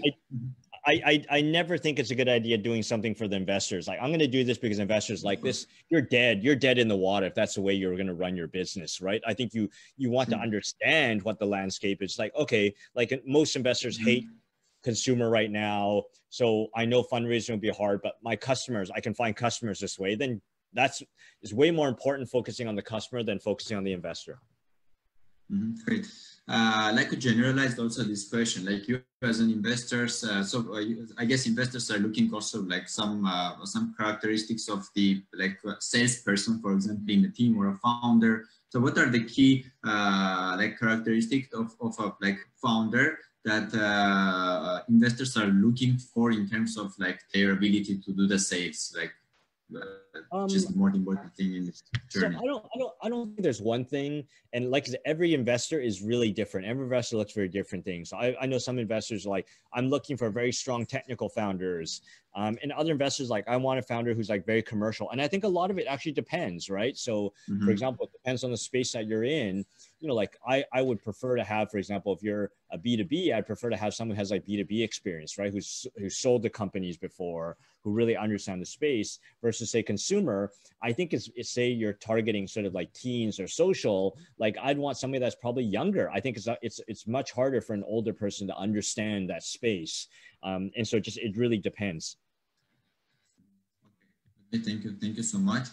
I, I, I never think it's a good idea doing something for the investors. Like, I'm going to do this because investors like this. You're dead. You're dead in the water if that's the way you're going to run your business, right? I think you you want to mm-hmm. understand what the landscape is. Like, okay, like most investors mm-hmm. hate consumer right now. So I know fundraising will be hard, but my customers, I can find customers this way. Then that's is way more important focusing on the customer than focusing on the investor. Mm-hmm. Great. Uh, like to generalize also this question, like you as an investor, uh, so uh, I guess investors are looking also like some uh, some characteristics of the like uh, salesperson, for example, in the team or a founder. So what are the key uh, like characteristics of, of a like founder that investors are looking for in terms of like their ability to do the sales, like um, just more important thing in this journey. So I don't, I don't, I don't think there's one thing. And like every investor is really different. Every investor looks for different things. So I, I know some investors like I'm looking for very strong technical founders, um, and other investors like I want a founder who's like very commercial. And I think a lot of it actually depends, right? So, mm-hmm. for example, it depends on the space that you're in you know, like I, I would prefer to have, for example, if you're a B2B, I'd prefer to have someone who has like B2B experience, right? Who's, who's sold to companies before, who really understand the space versus say consumer. I think it's, it's say you're targeting sort of like teens or social, like I'd want somebody that's probably younger. I think it's, it's, it's much harder for an older person to understand that space. Um, and so just, it really depends. Okay, thank you. Thank you so much.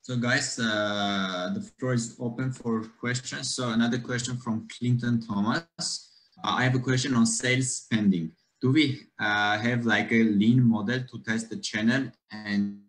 So guys, uh, the floor is open for questions. So another question from Clinton Thomas. I have a question on sales spending. Do we uh, have like a lean model to test the channel and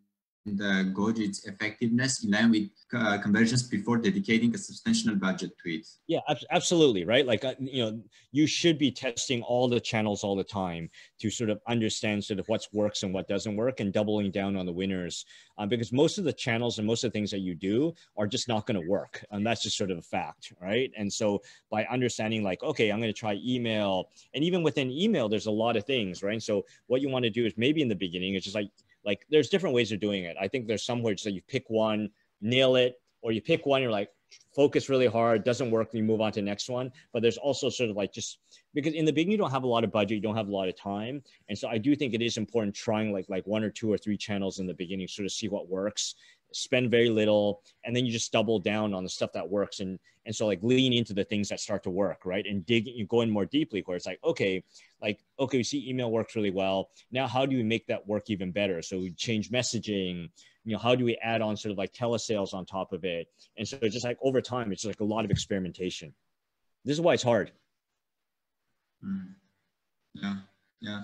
uh, gauge its effectiveness in line with uh, conversions before dedicating a substantial budget to it. Yeah, absolutely, right? Like uh, you know, you should be testing all the channels all the time to sort of understand sort of what works and what doesn't work, and doubling down on the winners. Um, because most of the channels and most of the things that you do are just not going to work, and that's just sort of a fact, right? And so by understanding, like, okay, I'm going to try email, and even within email, there's a lot of things, right? So what you want to do is maybe in the beginning, it's just like like there's different ways of doing it. I think there's some it's like you pick one, nail it, or you pick one, you're like focus really hard, doesn't work, you move on to the next one. But there's also sort of like just because in the beginning you don't have a lot of budget, you don't have a lot of time, and so I do think it is important trying like like one or two or three channels in the beginning, sort of see what works, spend very little and then you just double down on the stuff that works and and so like lean into the things that start to work right? And dig you go in more deeply where it's like okay like okay we see email works really well. Now how do we make that work even better? So we change messaging you know how do we add on sort of like telesales on top of it? And so it's just like over time it's like a lot of experimentation. This is why it's hard. Mm. yeah. Yeah.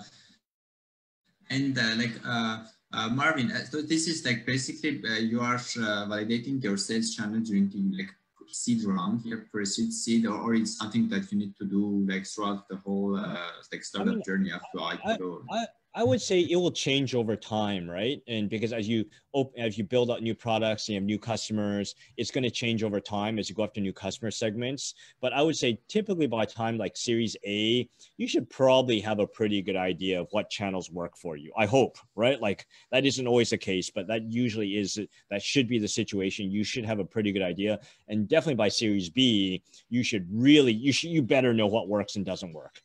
And uh, like uh uh, Marvin, uh, so this is like basically uh, you are uh, validating your sales channel during the like seed round here for seed seed, or, or it's something that you need to do like throughout the whole uh, like startup I mean, journey after IPO. I, I, I would say it will change over time, right? And because as you open, as you build out new products, and you have new customers, it's going to change over time as you go after new customer segments. But I would say typically by time like Series A, you should probably have a pretty good idea of what channels work for you. I hope, right? Like that isn't always the case, but that usually is that should be the situation. You should have a pretty good idea, and definitely by Series B, you should really you should you better know what works and doesn't work.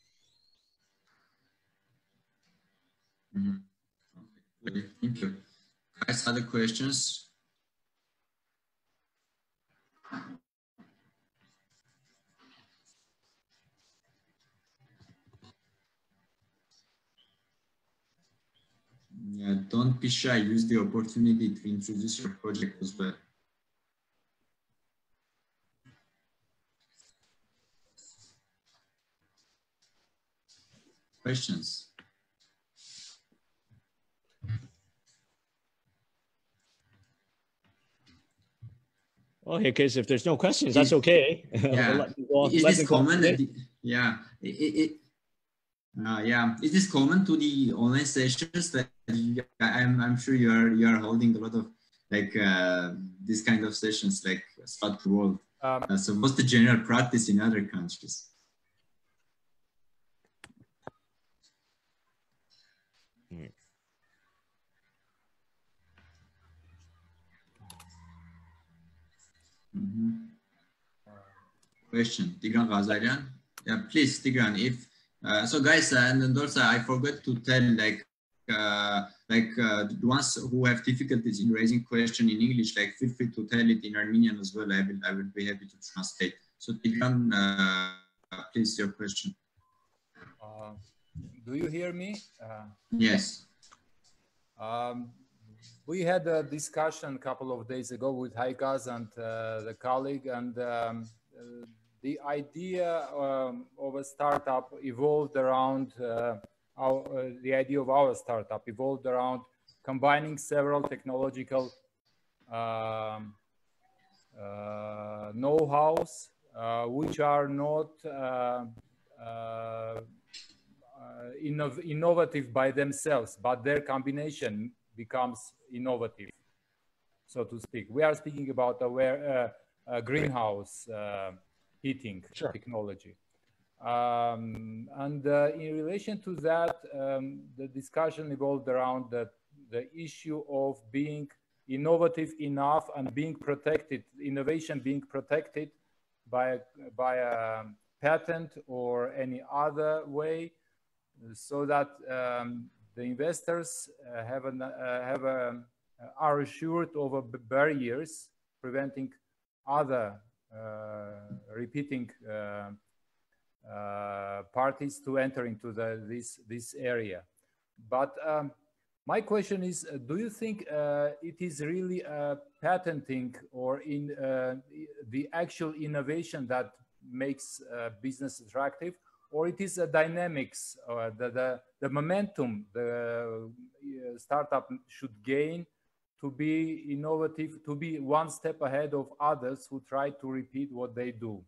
Mm -hmm. Thank you. Guys, other questions? Yeah, don't be shy. Use the opportunity to introduce your project as well. Questions? Okay, because if there's no questions, that's okay. Yeah. is this common? yeah. It, it, uh, yeah. Is this common to the online sessions that you, I'm, I'm sure you are you are holding a lot of like uh, this kind of sessions like Start the World. Um, uh, so what's the general practice in other countries? Mm -hmm. Question, Tigran Ghazarian. Yeah, please, Tigran. If uh, so, guys, uh, and also I forgot to tell like uh, like uh, the ones who have difficulties in raising question in English, like feel free to tell it in Armenian as well. I will I will be happy to translate. So Tigran, uh, please your question. Uh, do you hear me? Uh, yes. Um, we had a discussion a couple of days ago with Haikaz and uh, the colleague, and um, uh, the idea um, of a startup evolved around uh, our, uh, the idea of our startup evolved around combining several technological um, uh, know-hows uh, which are not innov innovative by themselves, but their combination becomes innovative, so to speak. We are speaking about aware, uh, greenhouse uh, heating sure. technology. Um, and uh, in relation to that, um, the discussion evolved around the, the issue of being innovative enough and being protected, innovation being protected by, by a patent or any other way so that um, the investors uh, have, an, uh, have a, uh, are assured of barriers preventing other repeating parties to enter into the, this, this area. But um, my question is, uh, do you think uh, it is really uh, patenting or in the actual innovation that makes business attractive? Or it is a dynamics, or the, the, the momentum the uh, startup should gain to be innovative, to be one step ahead of others who try to repeat what they do.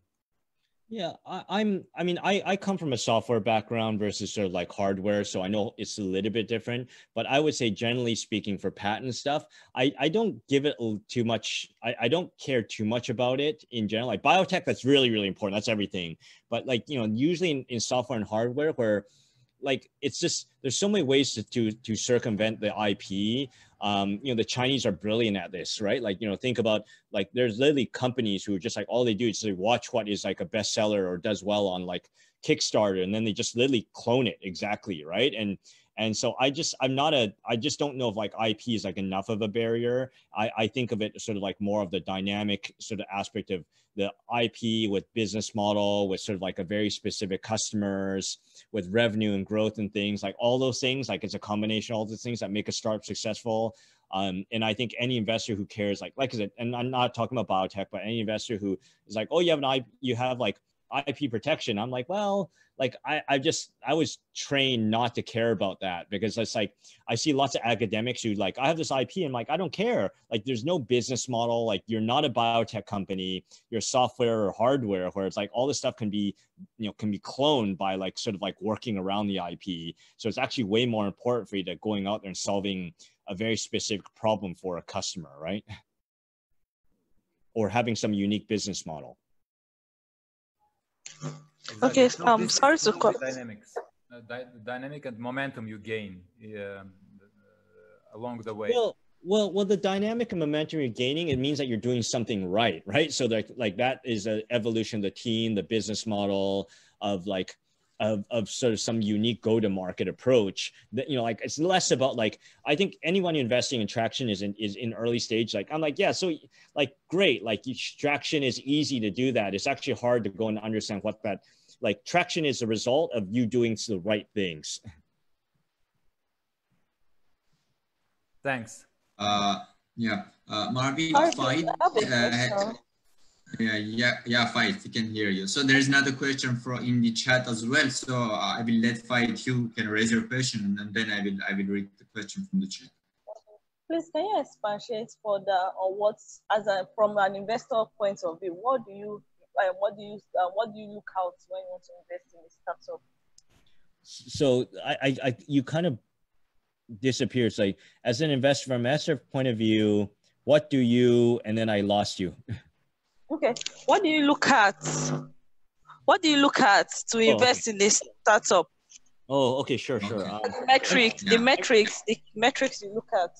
Yeah, I, am I mean, I, I come from a software background versus sort of like hardware, so I know it's a little bit different. But I would say, generally speaking, for patent stuff, I, I don't give it too much. I, I don't care too much about it in general. Like biotech, that's really really important. That's everything. But like you know, usually in, in software and hardware, where like it's just there's so many ways to to, to circumvent the IP um, you know, the Chinese are brilliant at this, right? Like, you know, think about like there's literally companies who just like all they do is they watch what is like a bestseller or does well on like Kickstarter, and then they just literally clone it exactly, right? And and so I just I'm not a I just don't know if like IP is like enough of a barrier. I I think of it sort of like more of the dynamic sort of aspect of the IP with business model, with sort of like a very specific customers, with revenue and growth and things like all those things. Like it's a combination of all the things that make a startup successful. Um, and I think any investor who cares, like like I said, and I'm not talking about biotech, but any investor who is like, oh, you have an IP, you have like IP protection. I'm like, well, like I, I just I was trained not to care about that because it's like I see lots of academics who like I have this IP and like I don't care. Like there's no business model. Like you're not a biotech company. You're software or hardware where it's like all this stuff can be you know can be cloned by like sort of like working around the IP. So it's actually way more important for you to going out there and solving a very specific problem for a customer, right? Or having some unique business model. Exactly. Okay, so um, sorry to call. Dynamics, uh, dy dynamic and momentum you gain uh, along the way. Well, well, well, the dynamic and momentum you're gaining, it means that you're doing something right, right? So like, like that is an evolution of the team, the business model of like of, of sort of some unique go-to-market approach that you know like it's less about like i think anyone investing in traction is in is in early stage like i'm like yeah so like great like traction is easy to do that. It's actually hard to go and understand what that like traction is a result of you doing the right things. Thanks. Uh yeah uh marvin fight uh, yeah, yeah, yeah, Fight, we can hear you. So there is another question from in the chat as well. So uh, I will let Fight, you can raise your question and then I will I will read the question from the chat. Please, can you expatiate further on what, as a from an investor point of view, what do you uh, what do you uh, what do you look out when you want to invest in a startup? So I, I, I you kind of disappears. Like as an investor, from an investor point of view, what do you? And then I lost you. <laughs> Okay. What do you look at? What do you look at to invest oh, okay. in this startup? Oh, okay, sure, sure. Okay. Um, the metrics, yeah. the metrics, the metrics you look at.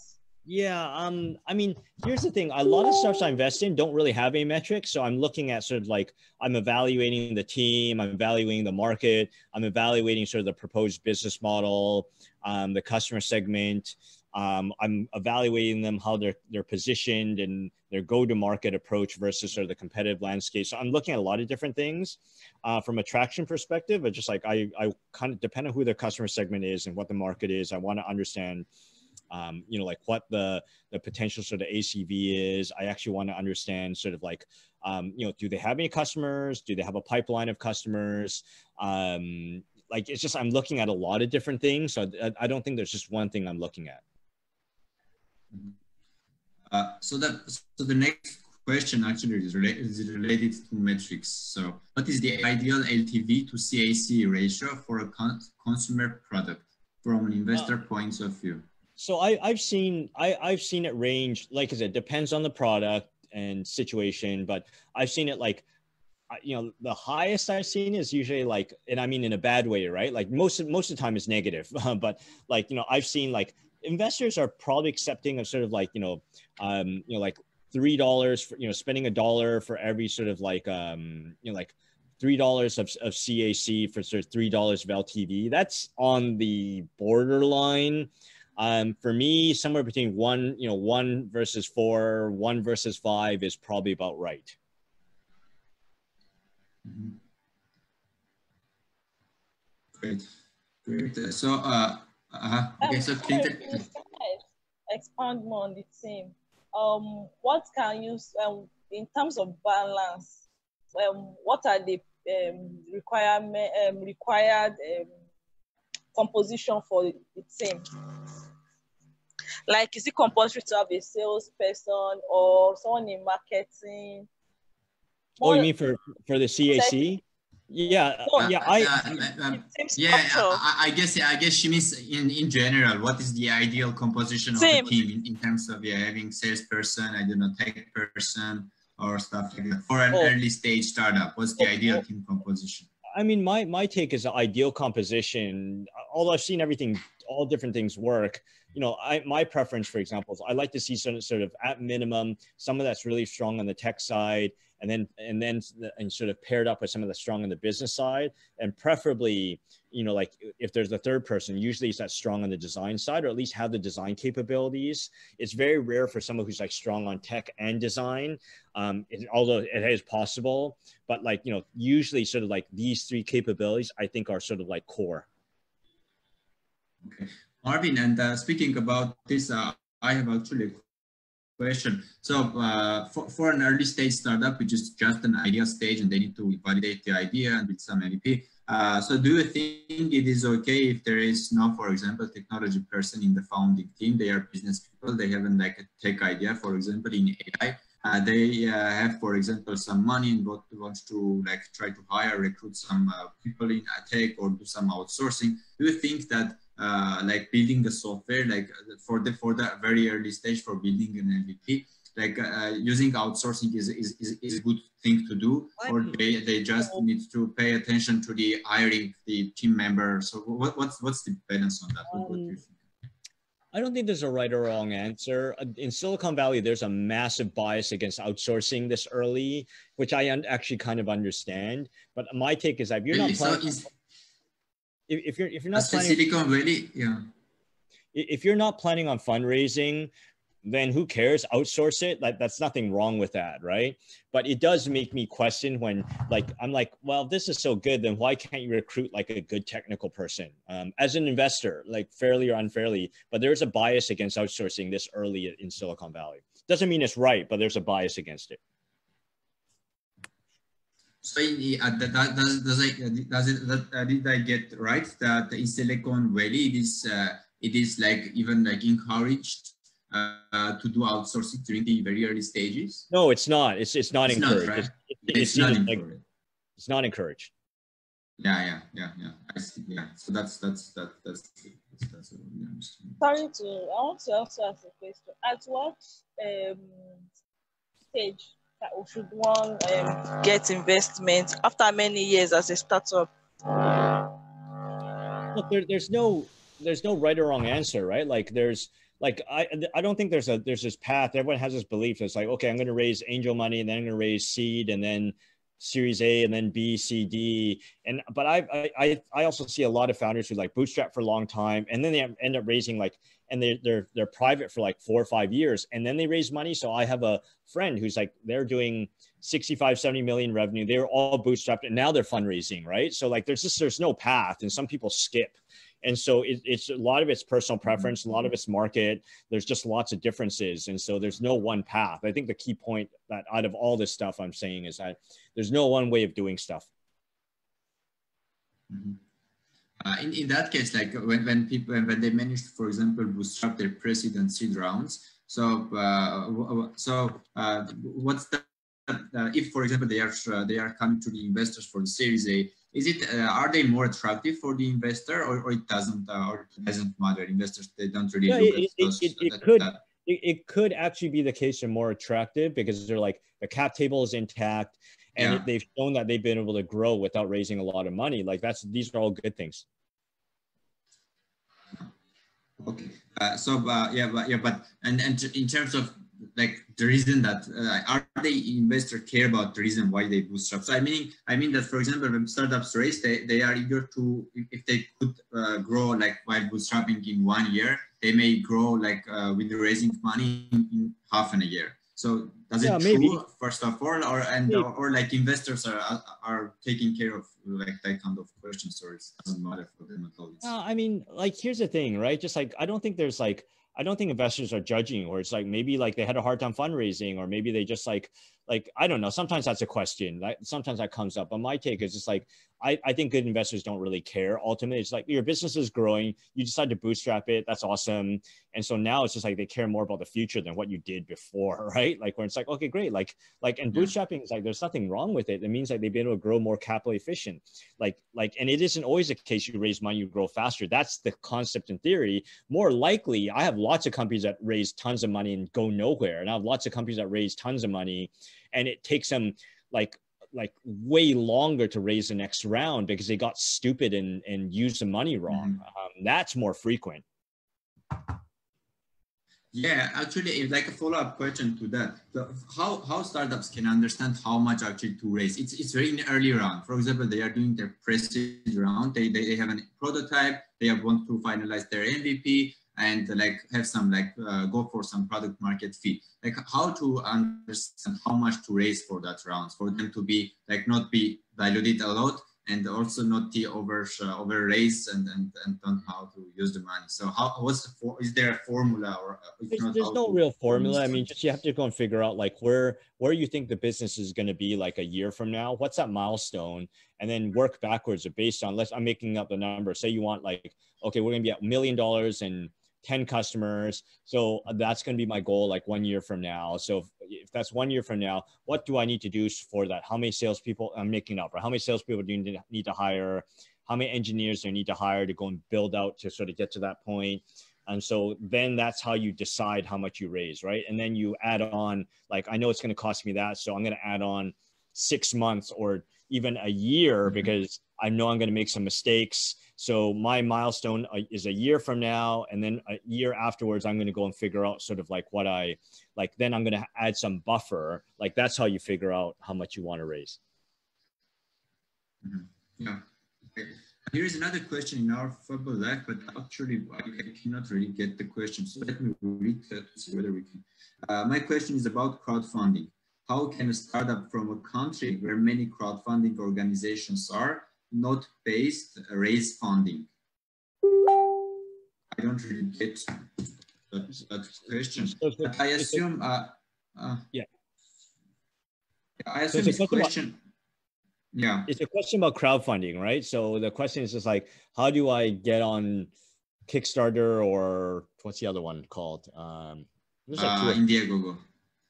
Yeah, um, I mean, here's the thing. A lot of startups I invest in don't really have any metrics. So I'm looking at sort of like I'm evaluating the team, I'm evaluating the market, I'm evaluating sort of the proposed business model, um, the customer segment, um, I'm evaluating them how they're they're positioned and their go-to-market approach versus sort of the competitive landscape. So I'm looking at a lot of different things uh, from a traction perspective. But just like I, I kind of depend on who their customer segment is and what the market is. I want to understand, um, you know, like what the the potential sort of ACV is. I actually want to understand sort of like, um, you know, do they have any customers? Do they have a pipeline of customers? Um, like it's just I'm looking at a lot of different things. So I, I don't think there's just one thing I'm looking at. Uh, so that so the next question actually is, related is related to metrics. So what is the ideal LTV to CAC ratio for a con consumer product from an investor uh, point of view? So I, I've seen I, I've seen it range, like I said, depends on the product and situation, but I've seen it like you know the highest i've seen is usually like and i mean in a bad way right like most most of the time is negative <laughs> but like you know i've seen like investors are probably accepting of sort of like you know um you know like three dollars for you know spending a dollar for every sort of like um you know like three dollars of, of cac for sort of three dollars of ltv that's on the borderline. Um for me somewhere between one you know one versus four one versus five is probably about right. Great. Great. So uh uh-huh. Okay, um, can Clinton. Expand more on the team. Um, what can you, um, in terms of balance, um, what are the um, requirement um, required um, composition for the team? Like, is it compulsory to have a salesperson or someone in marketing? oh, you mean for for the CAC? Yeah, uh, yeah, I, uh, um, yeah, I, I, guess, I guess she means in in general, what is the ideal composition of the team in, in terms of yeah, having salesperson, I don't know, tech person or stuff like that for an oh. early stage startup? What's the oh, ideal oh. team composition? I mean, my my take is ideal composition. Although I've seen everything, all different things work you know, I, my preference, for example, is I like to see sort of, sort of at minimum someone that's really strong on the tech side, and then and then and sort of paired up with some of the strong on the business side, and preferably, you know, like if there's a third person, usually it's that strong on the design side, or at least have the design capabilities. It's very rare for someone who's like strong on tech and design, um, it, although it is possible. But like you know, usually sort of like these three capabilities, I think are sort of like core. Okay. Marvin, and uh, speaking about this, uh, I have actually question. So uh, for, for an early stage startup, which is just an idea stage and they need to validate the idea and with some MVP. Uh, so do you think it is okay if there is no, for example, technology person in the founding team, they are business people, they haven't like a tech idea, for example, in AI, uh, they uh, have, for example, some money and want, wants to like try to hire, recruit some uh, people in tech or do some outsourcing. Do you think that uh, like building the software, like for the for the very early stage for building an MVP, like uh, using outsourcing is, is, is, is, a good thing to do, or they, they just need to pay attention to the hiring the team member. So what, what's what's the balance on that? What, what do you um, think? I don't think there's a right or wrong answer. Uh, in Silicon Valley, there's a massive bias against outsourcing this early, which I actually kind of understand. But my take is that if you're not planning, so if, if, you're if you're not planning, Silicon Valley, yeah. If you're not planning on fundraising, then who cares? Outsource it. Like that's nothing wrong with that, right? But it does make me question when, like, I'm like, well, this is so good. Then why can't you recruit like a good technical person um, as an investor, like fairly or unfairly? But there's a bias against outsourcing this early in Silicon Valley. Doesn't mean it's right, but there's a bias against it. So uh, does, does, does, I, does it, that, uh, did I get right that in Silicon Valley it is uh, it is like even like encouraged uh, to do outsourcing during the very early stages? No, it's not. It's it's not it's encouraged. Not, right? it's, it's, it's, not encouraged. Like, it's not encouraged. Yeah, yeah, yeah, yeah. I see. Yeah. So that's that's that that's that's, that's what we understand. Sorry to I want to also ask a question. At what um, stage should one um, get investment after many years as a startup? Look, there, there's no there's no right or wrong answer, right? Like there's like I I don't think there's a there's this path. Everyone has this belief. It's like okay, I'm going to raise angel money, and then I'm going to raise seed, and then Series A, and then B, C, D. And but I I I also see a lot of founders who like bootstrap for a long time, and then they end up raising like and they're they're they're private for like four or five years, and then they raise money. So I have a friend who's like they're doing 65 70 million revenue they're all bootstrapped and now they're fundraising right so like there's just there's no path and some people skip and so it, it's a lot of it's personal preference a lot of it's market. There's just lots of differences. And so there's no one path. I think the key point that out of all this stuff i'm saying is that there's no one way of doing stuff. Mm-hmm. uh, in, in that case like when, when people when they manage for example bootstrap their pre-seed seed rounds so uh, so uh, what's the uh, if for example they are uh, they are coming to the investors for the series a is it uh, are they more attractive for the investor or, or it doesn't uh, or it doesn't matter investors they don't really yeah, it, those, it, it, that, could that. It, could actually be the case and more attractive because they're like the cap table is intact and yeah. they've shown that they've been able to grow without raising a lot of money like that's these are all good things okay uh, so uh, yeah but yeah but and and in terms of like the reason that uh, are they investor care about the reason why they bootstrap so i mean i mean that for example when startups raise they, they are eager to if they could uh, grow like while bootstrapping in one year they may grow like uh, with raising money in half in a year. So does yeah, it maybe. true first of all or and or, or, like investors are are taking care of like that kind of questions or it doesn't matter for them at all. Uh, i mean like here's the thing right? Just like i don't think there's like I don't think investors are judging, or it's like maybe like they had a hard time fundraising, or maybe they just like like I don't know. Sometimes that's a question. Like sometimes that comes up. But my take is just like I, I think good investors don't really care. Ultimately, it's like your business is growing. You decide to bootstrap it. That's awesome. And so now it's just like they care more about the future than what you did before, <laughs> right? Like when it's like, okay, great. Like, like, and bootstrapping is like, there's nothing wrong with it. It means like they've been able to grow more capital efficient. Like, like, and it isn't always the case you raise money, you grow faster. That's the concept in theory. More likely, I have lots of companies that raise tons of money and go nowhere. And I have lots of companies that raise tons of money and it takes them like like way longer to raise the next round because they got stupid and and used the money wrong. Mm-hmm. Um, that's more frequent. Yeah, actually, it's like a follow-up question to that, the, how how startups can understand how much actually to raise? It's it's very in early round. For example, they are doing their pre-seed round. They, they they have a prototype. They have want to finalize their MVP and like have some like uh, go for some product market fit. Like how to understand how much to raise for that round for them to be like not be diluted a lot and also not the over uh, over raise and, and and don't how to use the money. So how what's the for is there a formula or uh, there's, there's no real formula. I mean just you have to go and figure out like where where you think the business is going to be like a year from now. What's that milestone? And then work backwards based on let's i'm making up the number. Say you want like okay we're going to be at a million dollars and 10 customers. So uh, that's going to be my goal like one year from now. So if, if, that's one year from now, what do I need to do for that? How many salespeople I'm making up, or how many salespeople do you need to hire? How many engineers do you need to hire to go and build out to sort of get to that point? And so then that's how you decide how much you raise, right? And then you add on, like, I know it's going to cost me that. So I'm going to add on six months or even a year mm-hmm. because I know I'm going to make some mistakes so my milestone uh, is a year from now, and then a year afterwards, I'm going to go and figure out sort of like what I like. Then I'm going to add some buffer. Like that's how you figure out how much you want to raise. Mm-hmm. Yeah. Okay. Here is another question in our football life, but actually I cannot really get the question. So let me read that to see whether we can. Uh, my question is about crowdfunding. How can a startup from a country where many crowdfunding organizations are not based raise funding? I don't really get that, that question. I assume, uh, uh, yeah. I assume so this question. About, yeah. It's a question about crowdfunding, right? So the question is just like, how do I get on Kickstarter or what's the other one called? Um, like uh, Indiegogo.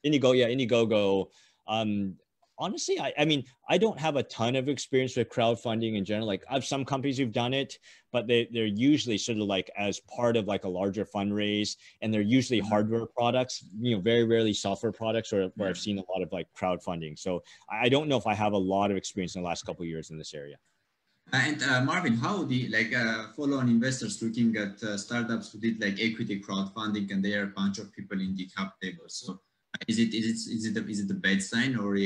Indiegogo, yeah, Indiegogo. Um, honestly, I, I mean, I don't have a ton of experience with crowdfunding in general. Like I have some companies who've done it, but they, they're usually sort of like as part of like a larger fundraise and they're usually mm-hmm. hardware products, you know, very rarely software products or where I've seen a lot of like crowdfunding. So I don't know if I have a lot of experience in the last couple years in this area. And uh, Marvin, how the like uh, follow-on investors looking at uh, startups who did like equity crowdfunding and there are a bunch of people in the cap table. So is it is it is it the, is it the bad sign or uh,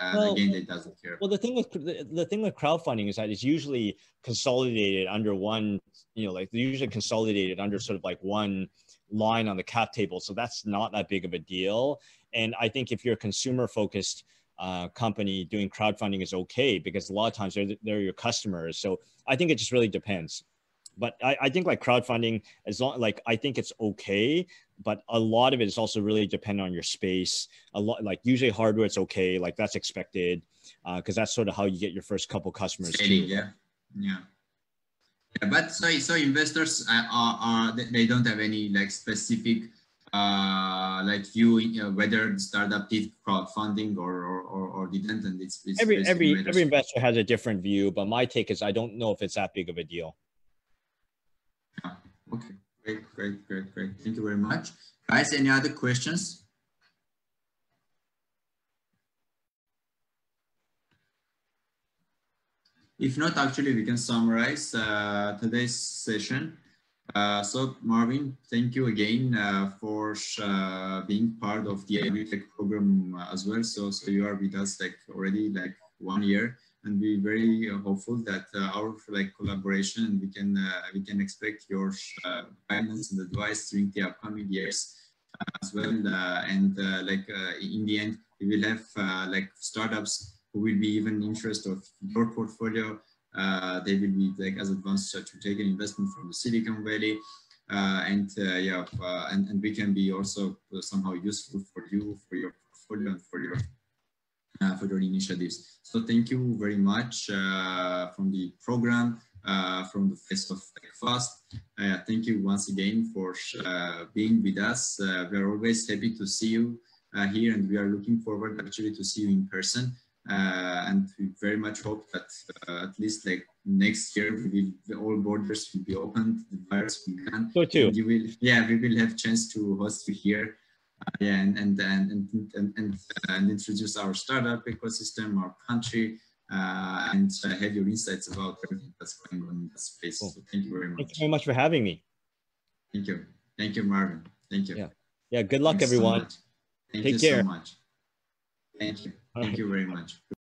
uh, well, again it doesn't care? Well, the thing with the, the thing with crowdfunding is that it's usually consolidated under one, you know, like they're usually consolidated under sort of like one line on the cap table. So that's not that big of a deal. And I think if you're a consumer focused uh, company doing crowdfunding is okay because a lot of times they're, they're your customers. So I think it just really depends but I, I, think like crowdfunding as long like i think it's okay but a lot of it is also really dependent on your space. A lot like usually hardware it's okay like that's expected because uh, that's sort of how you get your first couple customers. Yeah. Yeah. Yeah but so so investors are, are they don't have any like specific uh like view you know, whether the startup did crowdfunding or or, or, or didn't and it's, it's every every every investor has a different view but my take is i don't know if it's that big of a deal. Okay, great, great, great, great. Thank you very much. Guys, any other questions? If not, actually, we can summarize uh, today's session. Uh, so Marvin, thank you again uh, for uh, being part of the AgriTech program as well. So, so you are with us like already like one year and be very uh, hopeful that uh, our like collaboration we can uh, we can expect your guidance and advice during the upcoming years as well and like in the end we will have like startups who will be even interested of your portfolio. They will be like as advanced to take an investment from the Silicon Valley uh, and uh, yeah, uh, and, and we can be also somehow useful for you, for your portfolio, and for your uh, for your initiatives. So thank you very much uh, from the program, uh, from the Face of Fast. Uh, thank you once again for uh, being with us. Uh, we are always happy to see you here and we are looking forward actually to see you in person. and we very much hope that at least like next year we will, all borders will be opened, the virus will be gone. So too. You will, yeah, we will have chance to host you here yeah, and and and and and, and, introduce our startup ecosystem, our country, uh, and uh, have your insights about everything that's going on in that space. Cool. So thank you very much. Thank you very much for having me. Thank you. Thank you, Marvin. Thank you. Yeah. Yeah. Good luck, Thanks everyone. So Thank Take you care. so much. Thank you. Thank you very much.